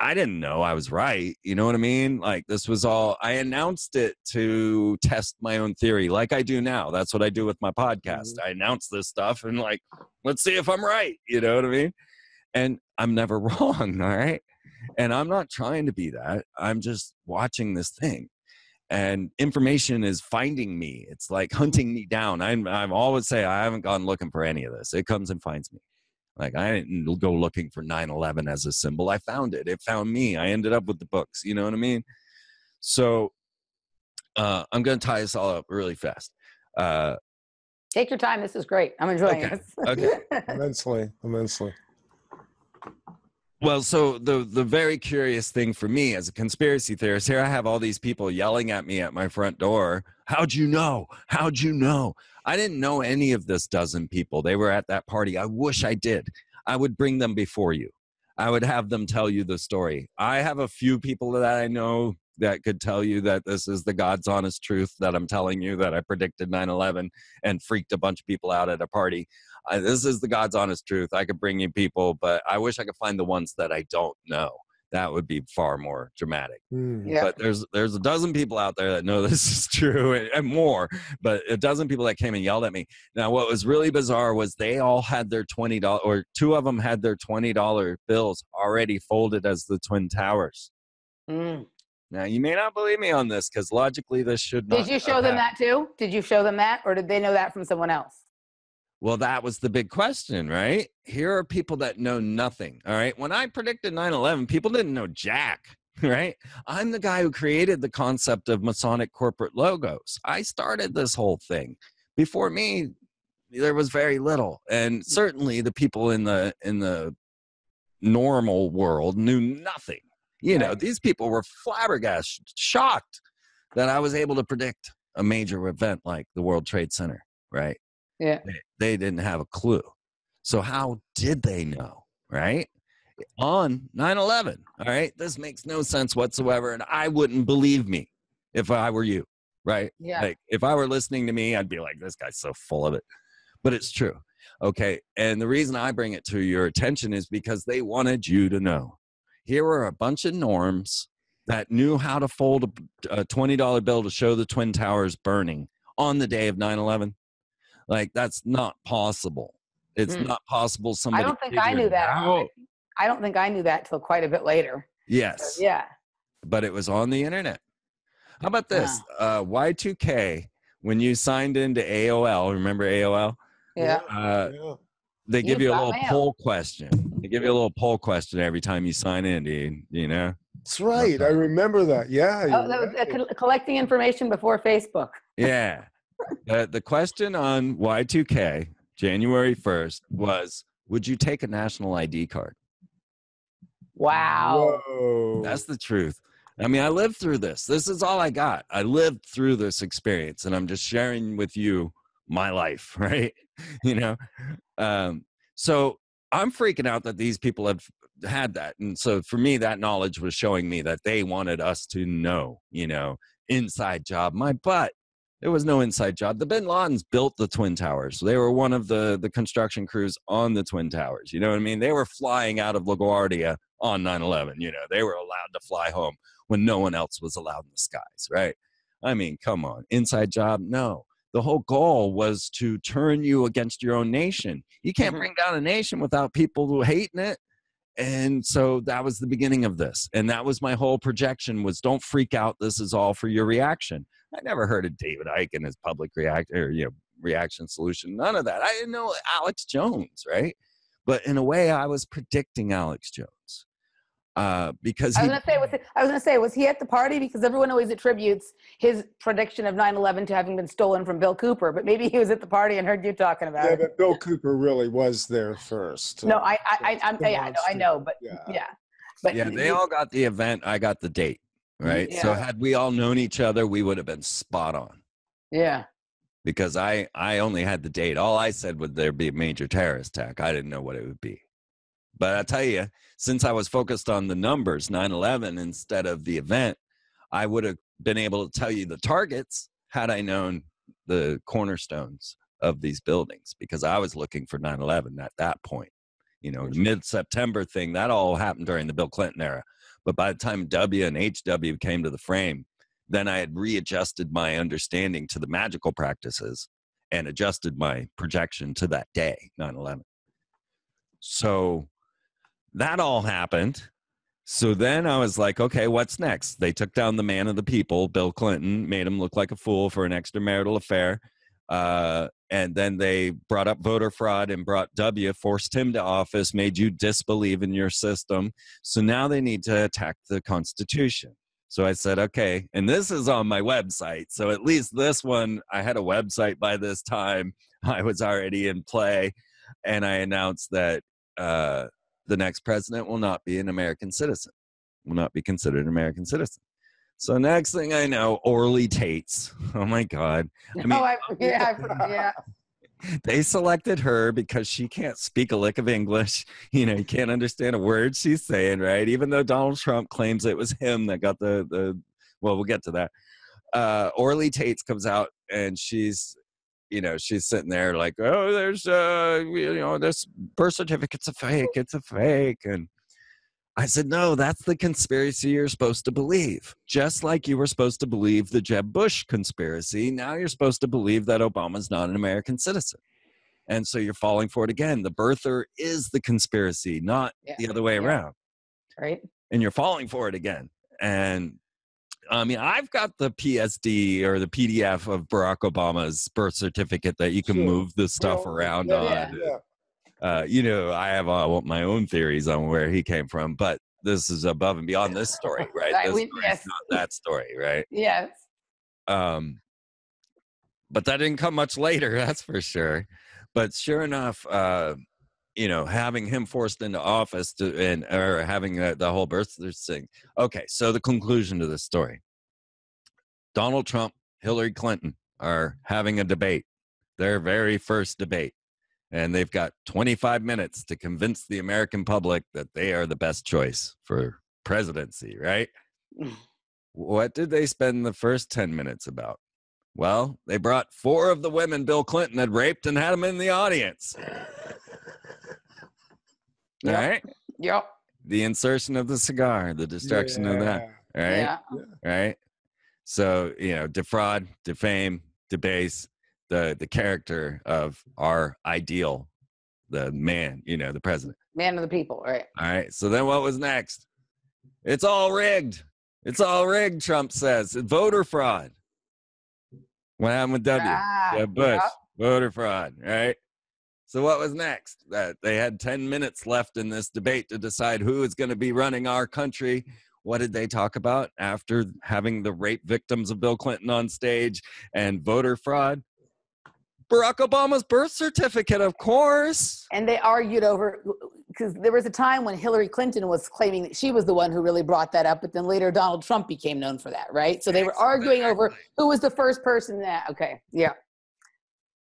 I didn't know I was right. You know what I mean? Like this was all I announced it to test my own theory, like I do now. That's what I do with my podcast. Mm-hmm. I announce this stuff and like, let's see if I'm right. You know what I mean? And I'm never <laughs> wrong. All right. And I'm not trying to be that. I'm just watching this thing. And information is finding me. It's like <laughs> hunting me down. I'm I'm always say I haven't gone looking for any of this. It comes and finds me. Like I didn't go looking for 9/11 as a symbol. I found it. It found me. I ended up with the books. You know what I mean? So uh, I'm going to tie this all up really fast. Uh,
Take your time. This is great. I'm enjoying
Okay.
it.
Okay. <laughs>
immensely, immensely.
Well, so the the very curious thing for me as a conspiracy theorist, here I have all these people yelling at me at my front door. How'd you know? How'd you know? I didn't know any of this dozen people. They were at that party. I wish I did. I would bring them before you. I would have them tell you the story. I have a few people that I know that could tell you that this is the God's honest truth that I'm telling you that I predicted 9 11 and freaked a bunch of people out at a party. Uh, this is the God's honest truth. I could bring you people, but I wish I could find the ones that I don't know. That would be far more dramatic.
Hmm.
Yeah.
But there's there's a dozen people out there that know <laughs> this is true and, and more. But a dozen people that came and yelled at me. Now, what was really bizarre was they all had their twenty dollars, or two of them had their twenty dollar bills already folded as the twin towers.
Mm.
Now, you may not believe me on this because logically this should not.
Did you show them
happened.
that too? Did you show them that, or did they know that from someone else?
Well, that was the big question, right? Here are people that know nothing. All right. When I predicted 9 11, people didn't know Jack, <laughs> right? I'm the guy who created the concept of Masonic corporate logos. I started this whole thing. Before me, there was very little. And certainly the people in the in the normal world knew nothing. You know, these people were flabbergasted, shocked that I was able to predict a major event like the World Trade Center, right?
Yeah.
they, they didn't have a clue. So how did they know, right? On 9/11, all right? This makes no sense whatsoever and I wouldn't believe me if I were you, right?
Yeah.
Like if I were listening to me, I'd be like this guy's so full of it. But it's true. Okay? And the reason I bring it to your attention is because they wanted you to know. Here were a bunch of norms that knew how to fold a, a $20 bill to show the twin towers burning on the day of 9/11. Like that's not possible. It's
Hmm.
not possible. Somebody
I don't think I knew that.
out.
I don't think I knew that till quite a bit later.
Yes,
Yeah.
but it was on the internet. How about this? Uh, Y2K, when you signed into AOL, remember AOL?
Yeah.
Uh,
yeah.
They give
You
you a little
mail.
poll question. They give you a little poll question every time you sign in, dude. You know?
That's right. I remember that. Yeah.
Oh,
you're
that was uh, collecting information before Facebook.
Yeah. Uh, the question on Y2K, January 1st, was Would you take a national ID card?
Wow.
Whoa.
That's the truth. I mean, I lived through this. This is all I got. I lived through this experience, and I'm just sharing with you my life, <laughs> right? You know, um, so I'm freaking out that these people have had that, and so for me, that knowledge was showing me that they wanted us to know, you know, inside job. My butt. There was no inside job. The Bin Ladens built the Twin Towers. They were one of the the construction crews on the Twin Towers. You know what I mean? They were flying out of LaGuardia on 9/11. You know, they were allowed to fly home when no one else was allowed in the skies, right? I mean, come on, inside job? No. The whole goal was to turn you against your own nation. You can't
Mhm.
bring down a nation without people who hating it. And so that was the beginning of this. And that was my whole projection was don't freak out. This is all for your reaction. I never heard of David Icke and his public react or you know reaction solution. None of that. I didn't know Alex Jones, right? But in a way, I was predicting Alex Jones uh, because
I was gonna say, was he, I was gonna say, was he at the party? Because everyone always attributes his prediction of 9/11 to having been stolen from Bill Cooper, but maybe he was at the party and heard you talking about
Yeah,
it.
Yeah, but Bill Cooper really was there first.
No, I, I, I, I'm,
The
yeah, I know, I know, but
Yeah.
yeah, but
yeah, they all got the event. I got the date, right? So had we all known each other, we would have been spot on
yeah,
because I I only had the date. All I said would there be a major terrorist attack. I didn't know what it would be. But I tell you, since I was focused on the numbers 9/11 instead of the event, I would have been able to tell you the targets had I known the cornerstones of these buildings because I was looking for 9/11 at that point. You know, the mid-September thing that all happened during the Bill Clinton era. But by the time W and HW came to the frame, then I had readjusted my understanding to the magical practices and adjusted my projection to that day, 9 11. So that all happened. So then I was like, okay, what's next? They took down the man of the people, Bill Clinton, made him look like a fool for an extramarital affair. Uh, and then they brought up voter fraud and brought W, forced him to office, made you disbelieve in your system. So now they need to attack the Constitution. So I said, okay, and this is on my website. So at least this one, I had a website by this time. <laughs> I was already in play. And I announced that uh, the next president will not be an American citizen, will not be considered an American citizen. So next thing I know, Orly Taitz. Oh my God. I <laughs> mean,
oh, I, <laughs> yeah, I, <laughs> yeah,
they selected her because she can't speak a lick of English. You know, you can't understand a word she's saying, right? Even though Donald Trump claims it was him that got the the. Well, we'll get to that. Uh, Orly Taitz comes out and she's, you know, she's sitting there like, oh, there's, uh, you know, this birth certificate's a fake. It's a fake, and I said, no, that's the conspiracy you're supposed to believe. Just like you were supposed to believe the Jeb Bush conspiracy, now you're supposed to believe that Obama's not an American citizen. And so you're falling for it again. The birther is the conspiracy, not
Yeah.
the other way
Yeah.
around.
Right?
And you're falling for it again. And I mean, I've got the PSD or the PDF of Barack Obama's birth certificate that you can
Sure.
move the stuff
Well,
around
yeah,
on. Uh, you know, I have uh, my own theories on where he came from, but this is above and beyond this story, <laughs> right?
Right,
This
we- yes.
not that story, right?
Yes.
Um, but that didn't come much later, <laughs> that's for sure. But sure enough, uh, you know, having him forced into office to and or having uh, the whole birth thing. Okay, so the conclusion to this story: Donald Trump, Hillary Clinton are having a debate, their very first debate, and they've got 25 minutes to convince the American public that they are the best choice for presidency. Right? Mm. What did they spend the first 10 minutes about? Well, they brought four of the women Bill Clinton had raped and had them in the audience. All
Yep.
right.
Yep.
The insertion of the cigar, the destruction of that.
Yeah.
Right.
Yeah.
Right. So, you know, defraud, defame, debase the the character of our ideal, the man, you know, the president.
Man of the people. Right.
All right. So then what was next? It's all rigged. It's all rigged, Trump says. It's voter fraud. What happened with W?
Ah,
Jeb Bush,
yep.
voter fraud, right? So what was next? That they had 10 minutes left in this debate to decide who is going to be running our country. What did they talk about after having the rape victims of Bill Clinton on stage and voter fraud? Barack Obama's birth certificate, of course.
And they argued over because there was a time when Hillary Clinton was claiming that she was the one who really brought that up, but then later Donald Trump became known for that, right? So they were arguing over who was the first person that. Okay. Yeah.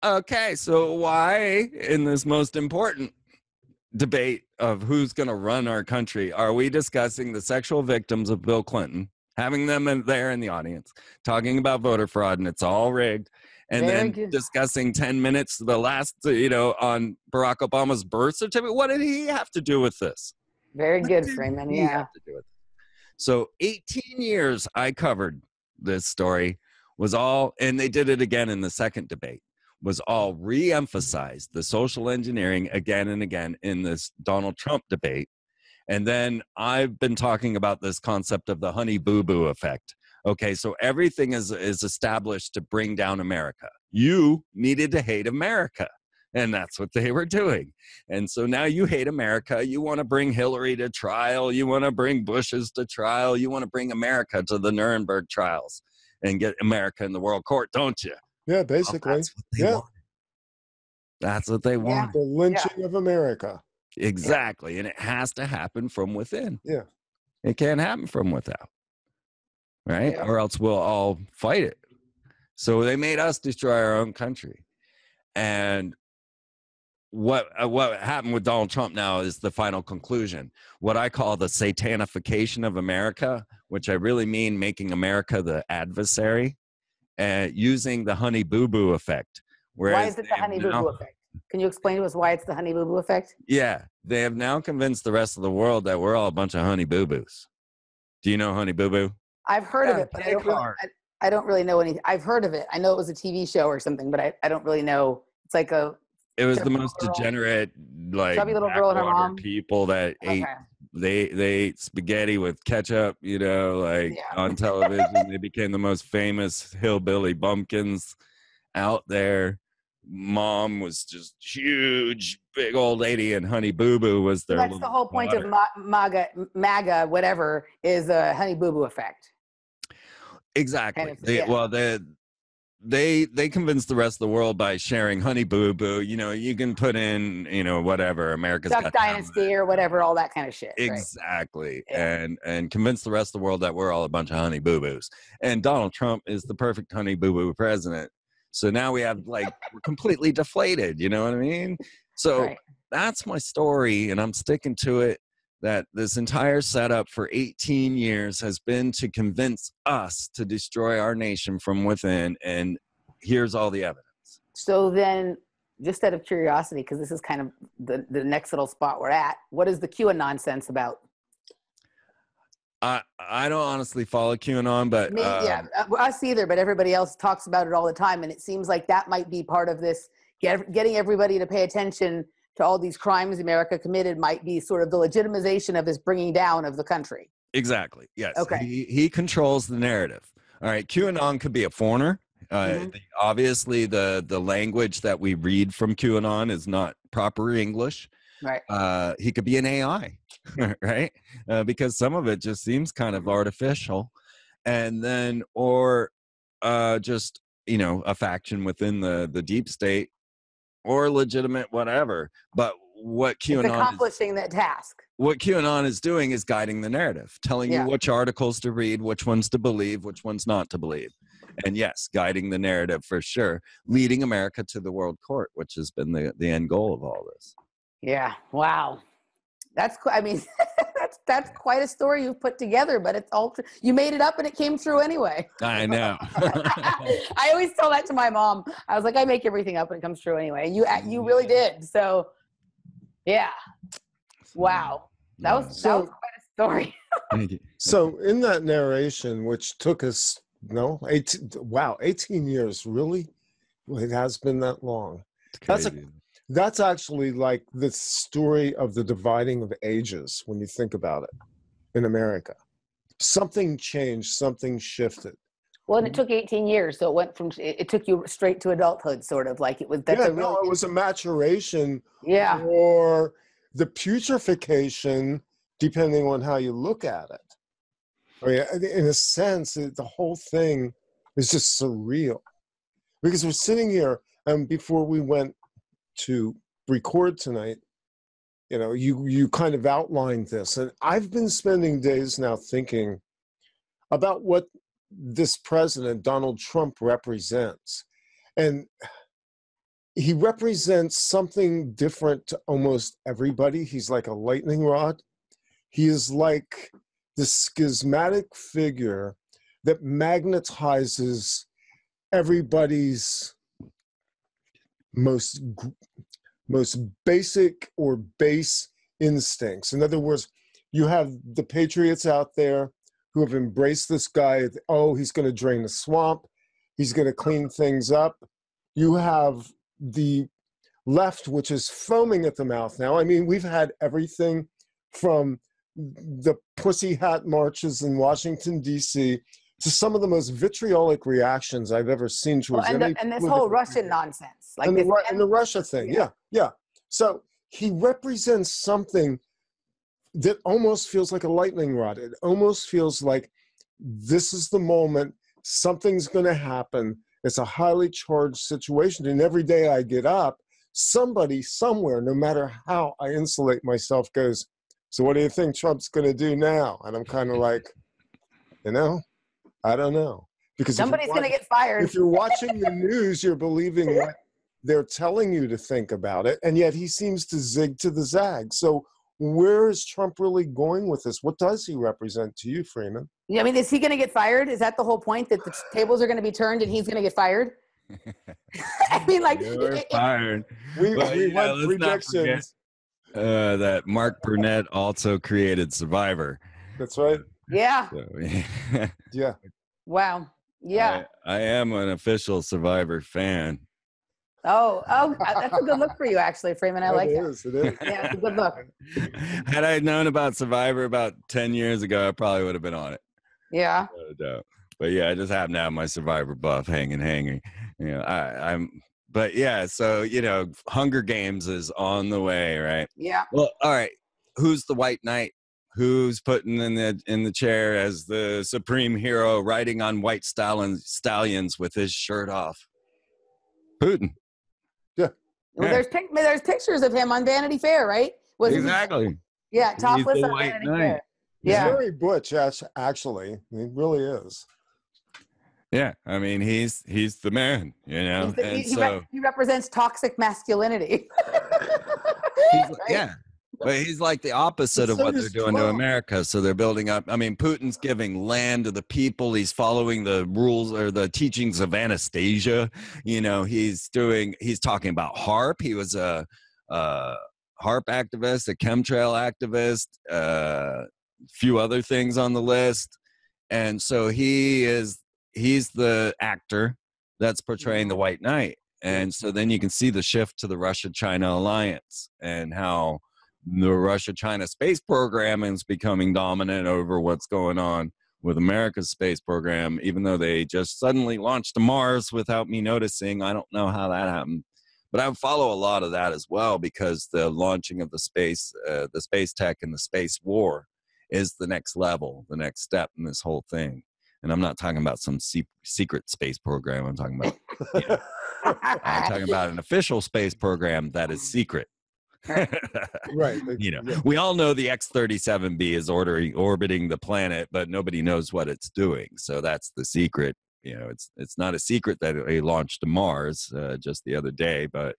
Okay, so why, in this most important debate of who's going to run our country, are we discussing the sexual victims of Bill Clinton, having them in, there in the audience, talking about voter fraud, and it's all rigged, and
Very
then
good.
discussing 10 minutes, the last, uh, you know, on Barack Obama's birth certificate? What did he have to do with this?
Very
What
good, Freeman. Yeah.
have to do it? So 18 years I covered this story was all, and they did it again in the second debate, was all re-emphasized the social engineering again and again in this Donald Trump debate. And then I've been talking about this concept of the honey boo boo effect. Okay, so everything is is established to bring down America. You needed to hate America. And that's what they were doing. And so now you hate America. You want to bring Hillary to trial. You want to bring Bush's to trial. You want to bring America to the Nuremberg trials and get America in the world court, don't you?
Yeah,
Well,
basically.
that's what they
yeah.
want. That's what they want.
The lynching of America.
Exactly. And it has to happen from within.
Yeah.
It can't happen from without. Right?
Yeah.
Or else we'll all fight it. So they made us destroy our own country. And what uh, what happened with Donald Trump now is the final conclusion. What I call the satanification of America, which I really mean making America the adversary and using the honey boo boo effect.
Why is it the honey boo boo effect? Can you explain to us why it's the honey boo boo effect?
yeah, they have now convinced the rest of the world that we're all a bunch of honey boo boos. Do you know honey boo boo?
I've heard of it, but I don't, really. I, I don't really know any. I've heard of it. I know it was a TV show or something, but I, I don't really know. It's like a
It was the most
girl-
degenerate, like
chubby little girl and her mom?
people that ate they they ate spaghetti with ketchup, you know, like
Yeah.
on television. they became the most famous hillbilly bumpkins out there. Mom was just huge, big old lady, and Honey Boo Boo was their.
that's the whole point
daughter.
of Ma- MAGA, MAGA, whatever, is a honey boo boo effect.
Exactly.
of-
they,
yeah.
Well, they they they convinced the rest of the world by sharing Honey Boo Boo. You know, you can put in, you know, whatever America's
Duck
Talent.
Dynasty or whatever, all that kind of shit. right?
Exactly.
Yeah.
And and convince the rest of the world that we're all a bunch of honey boo boos. And Donald Trump is the perfect honey boo boo president. So now we have like we're completely deflated. You know what I mean? So
Right.
that's my story, and I'm sticking to it. That this entire setup for 18 years has been to convince us to destroy our nation from within, and here's all the evidence.
So then, just out of curiosity, because this is kind of the, the next little spot we're at, what is the QAnon nonsense about?
I I don't honestly follow QAnon, but
yeah,
um,
uh, us either, but everybody else talks about it all the time, and it seems like that might be part of this. Get, getting everybody to pay attention to all these crimes America committed might be sort of the legitimization of this bringing down of the country.
Exactly. Yes.
Okay.
He, he controls the narrative. All right. QAnon could be a foreigner. Uh,
Mhm.
the- obviously, the the language that we read from QAnon is not proper English.
Right.
Uh, he could be an AI, <laughs> right? Uh, because some of it just seems kind of artificial, and then or uh, just you know a faction within the the deep state or legitimate whatever. But what
It's
QAnon is
accomplishing that task.
what QAnon is doing is guiding the narrative, telling
Yeah.
you which articles to read, which ones to believe, which ones not to believe. And yes, guiding the narrative for sure, leading America to the world court, which has been the, the end goal of all this.
Yeah. Wow. That's. qu- I mean, <laughs> that's that's quite a story you've put together, but it's all. You made it up, and it came true anyway.
I know. <laughs>
I always tell that to my mom. I was like, I make everything up and it comes true anyway. And you, you really did. So, yeah. Wow. That was, that was quite a story. <laughs>
Thank you.
So in that narration, which took us no 18 wow 18 years really Well, it has been that long That's a-
crazy.
That's actually like the story of the dividing of ages when you think about it in america something changed something shifted
Well, and it took 18 years. So it went from, it, took you straight to adulthood, sort of like it was, that's
yeah
really,
no, it was a maturation
yeah.
or the putrefaction depending on how you look at it I mean, in a sense the whole thing is just surreal because we're sitting here and before we went to record tonight you know you you kind of outlined this. And i've been spending days now thinking about what this president donald trump represents. And he represents something different to almost everybody. He's like a lightning rod. He is like the schismatic figure that magnetizes everybody's most most basic or base instincts. In other words, you have the patriots out there who have embraced this guy. Oh, he's going to drain the swamp. He's going to clean things up. You have the left, which is foaming at the mouth now. I mean, we've had everything from the pussy hat marches in Washington, D.C., to some of the most vitriolic reactions I've ever seen
Well,
towards
and,
any
the, and this whole Russian nonsense. Like
and, the, Ru- and the Russia thing.
yeah.
Yeah. yeah, So he represents something that almost feels like a lightning rod. It almost feels like this is the moment, something's going to happen. It's a highly charged situation. And every day I get up, somebody somewhere, no matter how I insulate myself, goes, So what do you think Trump's going to do now? And I'm kind of <laughs> like, You know, I don't know. Because
somebody's going to get fired.
if you're watching the news, you're believing what they're telling you to think about it, and yet he seems to zig to the zag. So, where is Trump really going with this? What does he represent to you, Freeman?
Yeah, I mean, is he going to get fired? Is that the whole point that the tables are going to be turned and he's going to get fired? <laughs> I mean, like,
You're
it- it-
fired.
We,
Well,
we
yeah,
went
let's not forget.
predictions.
Uh, that Mark Burnett also created Survivor.
That's right.
yeah,
So,
Yeah. <laughs>
wow, yeah.
I, I am an official Survivor fan.
Oh, oh, uh, that's a good look for you, actually, Freeman. I <laughs> like
it
that.
is, It is.
Yeah, it's a good look. <laughs>
Had I known about Survivor about 10 years ago, I probably would have been on it.
Yeah,
No doubt. But yeah, I just happen to have my Survivor buff hanging, hanging. You know, I, I'm, but yeah, so, you know, Hunger Games is on the way, right?
yeah.
Well, all right. Who's the white knight? Who's putting in the in the chair as the supreme hero, riding on white stallions, stallions with his shirt off? Putin.
Well, there's <laughs> pic- there's pictures of him on Vanity Fair, right? Was he-
Exactly.
yeah,
He's
topless on Vanity
knight.
Fair.
He's
Yeah.
very butch, act- actually. He really is.
Yeah, I mean he's he's the man, you know,
the-
and
he, he
so
he represents toxic masculinity. <laughs>
he's,
Right?
yeah, but he's like the opposite of what they're doing to America. So they're building up. I mean, Putin's giving land to the people. He's following the rules or the teachings of Anastasia. You know, he's doing. He's talking about HAARP. He was a, a HAARP activist, a chemtrail activist, a few other things on the list, and so he is. He's the actor that's portraying the White Knight. And so then you can see the shift to the Russia China alliance and how the Russia China space program is becoming dominant over what's going on with America's space program, even though they just suddenly launched to Mars without me noticing. I don't know how that happened. But I follow a lot of that as well because the launching of the space, uh, the space tech and the space war is the next level, the next step in this whole thing. And I'm not talking about some se- secret space program. I'm talking about I'm talking about an official space program that is secret.
Right. <laughs>
you know,
Yeah.
we all know the X-37B is ordering orbiting the planet, but nobody knows what it's doing. So that's the secret. You know, it's it's not a secret that they launched to Mars uh, just the other day, but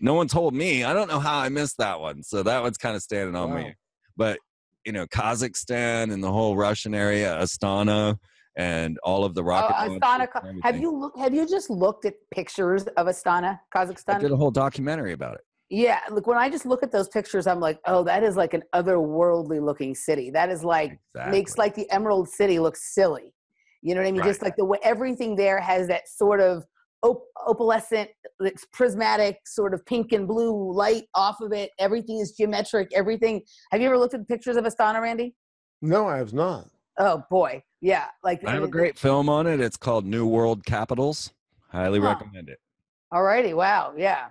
no one told me. I don't know how I missed that one. So that one's kind of standing on
Wow.
me. But you know, Kazakhstan and the whole Russian area, Astana, and all of the
Oh,
rocket. launches
Astana. Have you look? Have you just looked at pictures of Astana,
I
Kazakhstan?
did a whole documentary about it.
Yeah, look, when I just look at those pictures, I'm like, oh, that is like an otherworldly looking city. That is like makes like the Emerald City look silly. You know what I mean? Just like the way everything there has that sort of op- opalescent, it's prismatic, sort of pink and blue light off of it. Everything is geometric. Everything. Have you ever looked at the pictures of Astana, Randy?
No, I have not.
Oh boy, yeah. Like
I have a great film on it. It's called New World Capitals. Highly
Huh.
recommend it.
Alrighty, wow, yeah.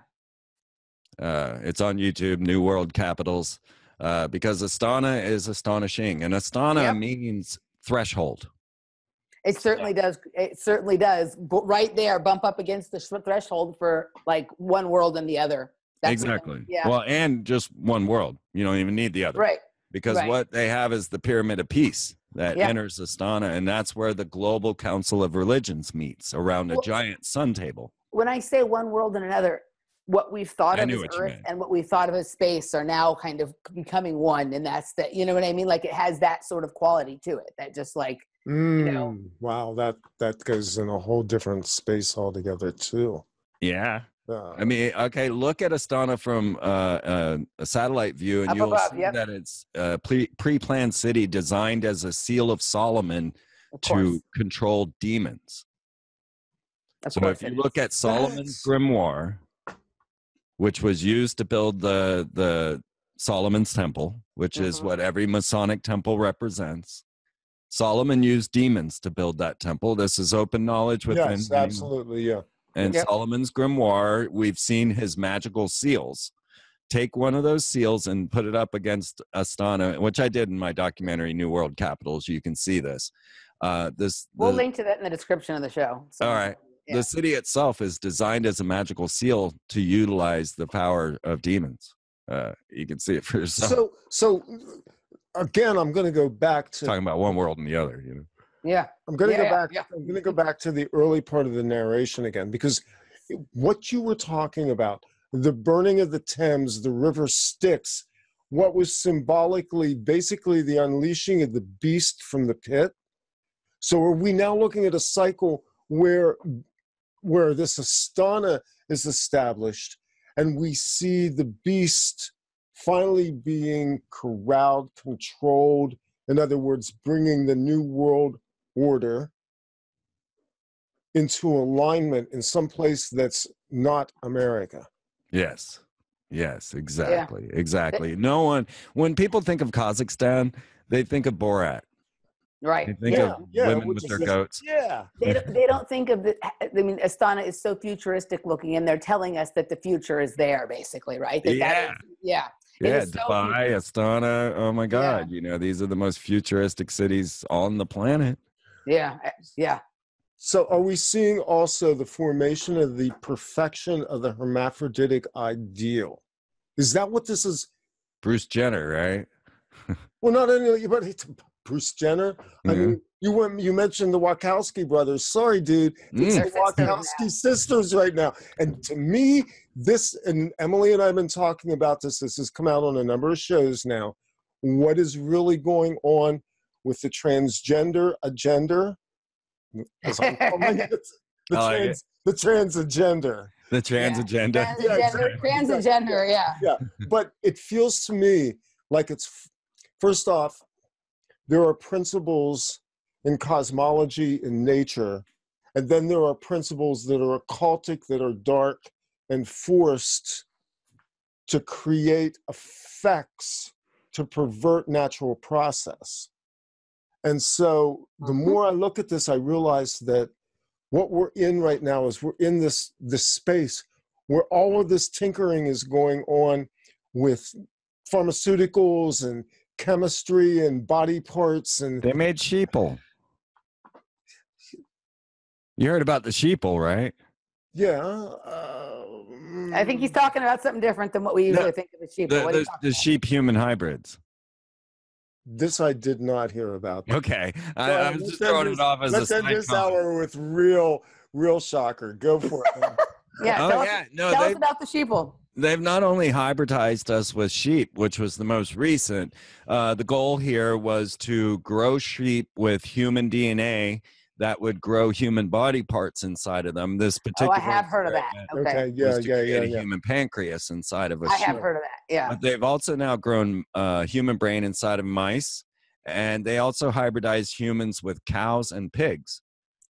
Uh, it's on YouTube, New World Capitals, uh, because Astana is astonishing, and Astana
Yep.
means threshold.
It certainly does. It certainly does. But right there, bump up against the threshold for like one world and the other. That's
exactly.
Yeah.
Well, and just one world. You don't even need the other.
right.
Because
right.
what they have is the Pyramid of Peace that
Yeah.
enters Astana, and that's where the Global Council of Religions meets around a
Well-
giant sun table.
When I say one world and another, what we've thought
I
of as Earth
meant.
and what we thought of as space are now kind of becoming one, and that's that. You know what I mean? Like it has that sort of quality to it. That just like know.
Mm, wow, that that goes in a whole different space altogether too.
Yeah.
Uh,
I mean, okay, look at Astana from uh, uh, a satellite view, and
Up
you'll
above,
see
yep.
that it's a pre- pre-planned city designed as a seal of Solomon
of
to control demons.
of
So if you
it
look
is.
at Solomon's
That's- <laughs>
grimoire, which was used to build the the Solomon's temple, which is
Mhm.
what every Masonic temple represents. Solomon used demons to build that temple. This is open knowledge within
yes, absolutely, yeah.
And
Yep.
Solomon's grimoire, we've seen his magical seals. Take one of those seals and put it up against Astana, which I did in my documentary New World Capitals. You can see this. Uh, this
we'll
the,
link to that in the description of the show. So,
All right.
Yeah.
the city itself is designed as a magical seal to utilize the power of demons. Uh, you can see it for yourself.
So, so again, I'm going to go back to
Talking about one world and the other, you know.
Yeah.
I'm going to
Yeah,
go back.
yeah.
I'm going to go back to the early part of the narration again because what you were talking about, the burning of the Thames, the river Styx, what was symbolically basically the unleashing of the beast from the pit. So are we now looking at a cycle where where this Astana is established and we see the beast finally being corralled, controlled, in other words, bringing the new world order into alignment in some place that's not America.
Yes. Yes, exactly. Exactly. No one, when people think of Kazakhstan, they think of Borat. They
Right.
think
Yeah,
of
yeah,
women
which
with their
the-
goats.
Yeah.
They don't, they don't think of the. I mean, Astana is so futuristic looking, and they're telling us that the future is there, basically, right? That that
Yeah.
is- yeah.
Yeah,
is so
Dubai, Astana. Oh my
Yeah.
God. You know, these are the most futuristic cities on the planet.
Yeah. uh, Yeah.
So are we seeing also the formation of the perfection of the hermaphroditic ideal? Is that what this is?
Bruce Jenner, right? <laughs>
Well, not only, but it's Bruce Jenner. I
Mhm.
mean, you went, you mentioned the Wachowski brothers. Sorry, dude, it's
Mm.
the
They're
Wachowski sisters right now. And to me, this and Emily and I have been talking about this. This has come out on a number of shows now. What is really going on with the transgender agenda? As I'm <laughs> calling it, the,
I like
trans, the trans agenda.
The trans
Yeah.
agenda.
Transgender, transgender, yeah.
but it feels to me like it's first off there are principles in cosmology in nature and then there are principles that are occultic that are dark and forced to create effects to pervert natural process and so the
Mhm.
more i look at this i realize that what we're in right now is we're in this this space where all of this tinkering is going on with pharmaceuticals and chemistry and body parts and
They made sheeple. You heard about the sheeple, right?
yeah uh,
I think he's talking about something different than what we usually think of as sheep.
The,
What
the, the sheep human hybrids.
this i did not hear about That.
Okay. I,
Well,
I was just throwing
this-
it off as
let's
a
end
side
this
comment.
hour with real real shocker go for it. <laughs>
Yeah,
Oh,
tell,
yeah.
us,
No,
tell
they,
us about the sheeple.
They've not only hybridized us with sheep, which was the most recent, uh, the goal here was to grow sheep with human DNA that would grow human body parts inside of them. This particular.
Oh,
particular
I have heard of that. Okay.
okay yeah
was to
yeah yeah
a
yeah
human pancreas inside of a
I
sheep.
have heard of that. Yeah.
But they've also now grown uh, human brain inside of mice, and they also hybridized humans with cows and pigs.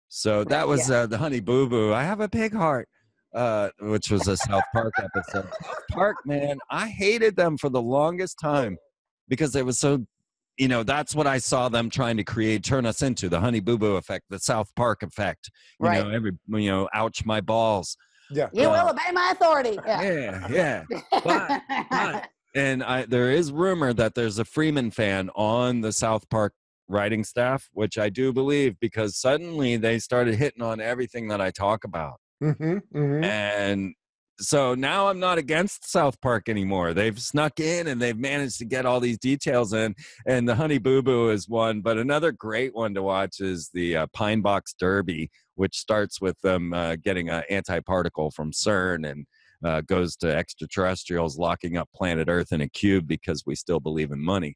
So that was uh, the Honey Boo Boo. I have a pig heart, uh, which was a South Park episode. South Park, man, I hated them for the longest time because it was so. You know, that's what I saw them trying to create, turn us into the Honey Boo Boo effect, the South Park effect. You
Right.
know, every you know, ouch my balls.
yeah
You
uh,
will obey my authority. Yeah.
Yeah, yeah. but- but- and I there is rumor that there's a Freeman fan on the South Park writing staff, which I do believe because suddenly they started hitting on everything that I talk about.
Mm-hmm, mm-hmm.
And so now I'm not against South Park anymore. They've snuck in and they've managed to get all these details in. And the Honey Boo Boo is one, but another great one to watch is the uh, Pine Box Derby, which starts with them uh, getting an antiparticle from CERN and uh, goes to extraterrestrials locking up planet Earth in a cube because we still believe in money.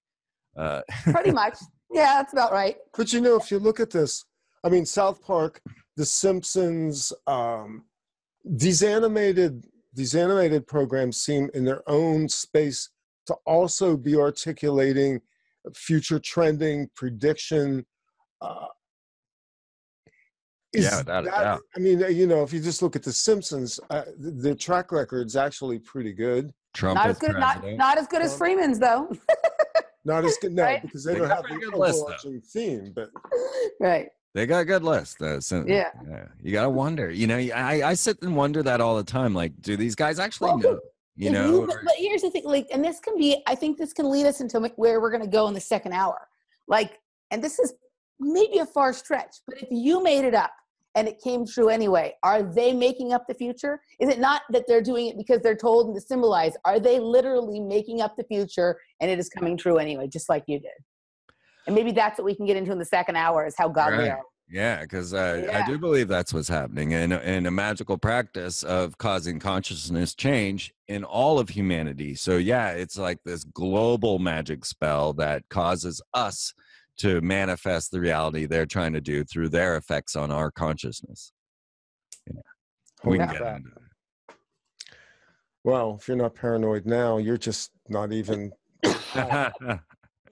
Uh,
Pretty much. <laughs> Yeah, that's about right.
But you know, if you look at this, I mean, South Park, The Simpsons, um, these animated these animated programs seem in their own space to also be articulating future trending prediction. Uh, is
Yeah, without a
that-
doubt.
I mean, you know, if you just look at The Simpsons, uh, the, the track record's actually pretty good.
Trump
Not as good. Not not as good as Freeman's though.
Not as good, no, <laughs>
Right.
because they
They
don't have the
good list,
overarching theme. But
right.
They got a good list. Uh, so,
Yeah.
You got to wonder. You know, I, I sit and wonder that all the time. Like, do these guys actually
Well,
know? You know?
but,
or-
but here's the thing, like, and this can be, I think this can lead us into where we're going to go in the second hour. Like, and this is maybe a far stretch, but if you made it up and it came true anyway, are they making up the future? Is it not that they're doing it because they're told and to symbolize? Are they literally making up the future and it is coming true anyway, just like you did? And maybe that's what we can get into in the second hour is how God
Right.
are.
Yeah, because uh, I
Yeah.
do believe that's what's happening in, in a magical practice of causing consciousness change in all of humanity. So, yeah, it's like this global magic spell that causes us to manifest the reality they're trying to do through their effects on our consciousness. Yeah. We can get
crap.
into that.
well, if you're not paranoid now, you're just not even <laughs> <laughs>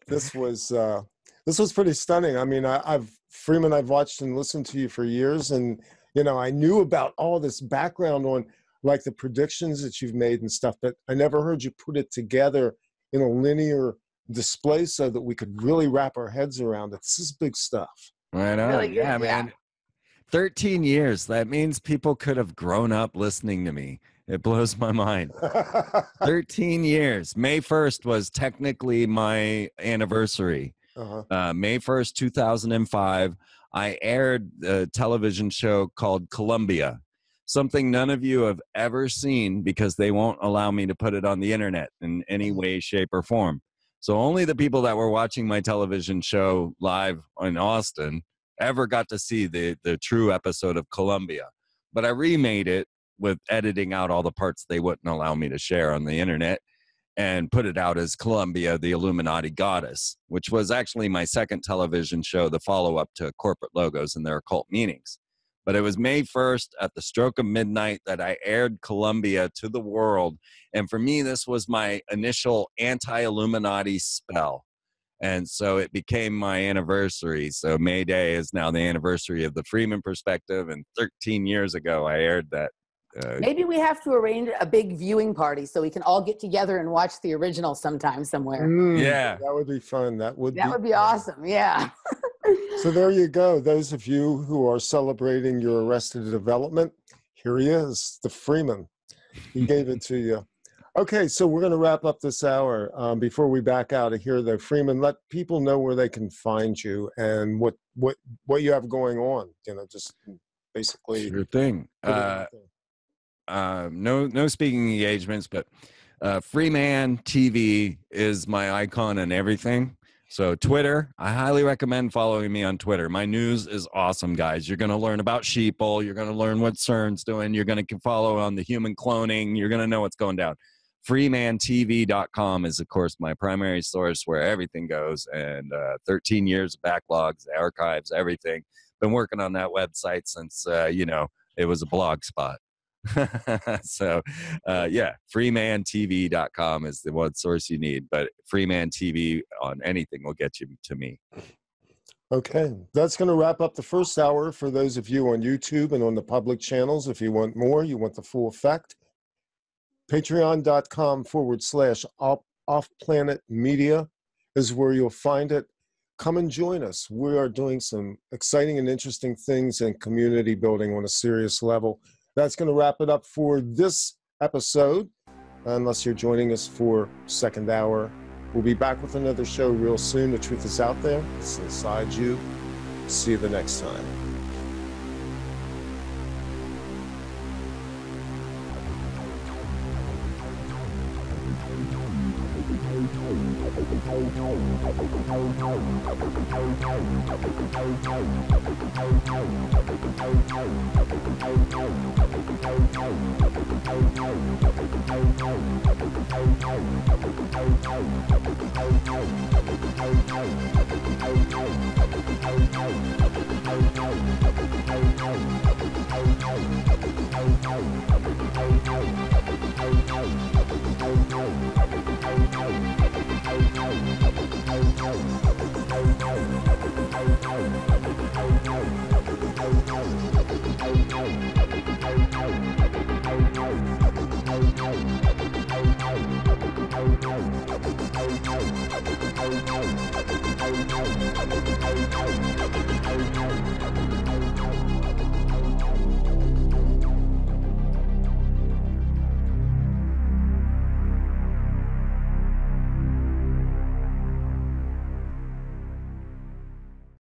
this was uh, this was pretty stunning. I mean, I, I've Freeman, I've watched and listened to you for years, and you know, I knew about all this background on like the predictions that you've made and stuff, but I never heard you put it together in a linear display so that we could really wrap our heads around it. This is big stuff.
Right on.
Really good,
yeah,
yeah.
man. 13 years. That means people could have grown up listening to me. It blows my mind. <laughs> 13 years. May 1st was technically my anniversary.
Uh-huh.
Uh, May 1st, 2005, I aired a television show called Columbia, something none of you have ever seen because they won't allow me to put it on the internet in any way, shape, or form. So only the people that were watching my television show live in Austin ever got to see the the true episode of Columbia. But I remade it with editing out all the parts they wouldn't allow me to share on the internet and put it out as Columbia, the Illuminati Goddess, which was actually my second television show, the follow up to Corporate Logos and their occult meanings. But it was May 1st at the stroke of midnight that I aired Columbia to the world. And for me, this was my initial anti Illuminati spell. And so it became my anniversary. So May Day is now the anniversary of the Freeman perspective. And 13 years ago, I aired that uh,
Maybe we have to arrange a big viewing party so we can all get together and watch the original sometime somewhere.
Mm,
Yeah.
that would be fun. That would
That
be
would be awesome. Yeah.
So there you go. Those of you who are celebrating your arrested development, here he is, the Freeman. He gave it to you. Okay, so we're going to wrap up this hour. Um, before we back out of here, though, Freeman, let people know where they can find you and what what what you have going on. You know, just basically.
sure thing. Uh,
out there.
Uh, no no speaking engagements, but uh, Freeman TV is my icon and everything. So Twitter, I highly recommend following me on Twitter. My news is awesome, guys. You're going to learn about sheeple. You're going to learn what CERN's doing. You're going to follow on the human cloning. You're going to know what's going down. FreemanTV.com is, of course, my primary source where everything goes. And uh, 13 years of backlogs, archives, everything. Been working on that website since, uh, you know, it was a blog spot. <laughs> so uh, yeah freemantv.com is the one source you need but freeman tv on anything will get you to me
Okay, that's going to wrap up the first hour for those of you on YouTube and on the public channels. If you want more, you want the full effect, patreon.com forward slash off planet media is where you'll find it. Come and join us. We are doing some exciting and interesting things in community building on a serious level. That's going to wrap it up for this episode, unless you're joining us for second hour. We'll be back with another show real soon. The truth is out there, it's inside you. See you the next time.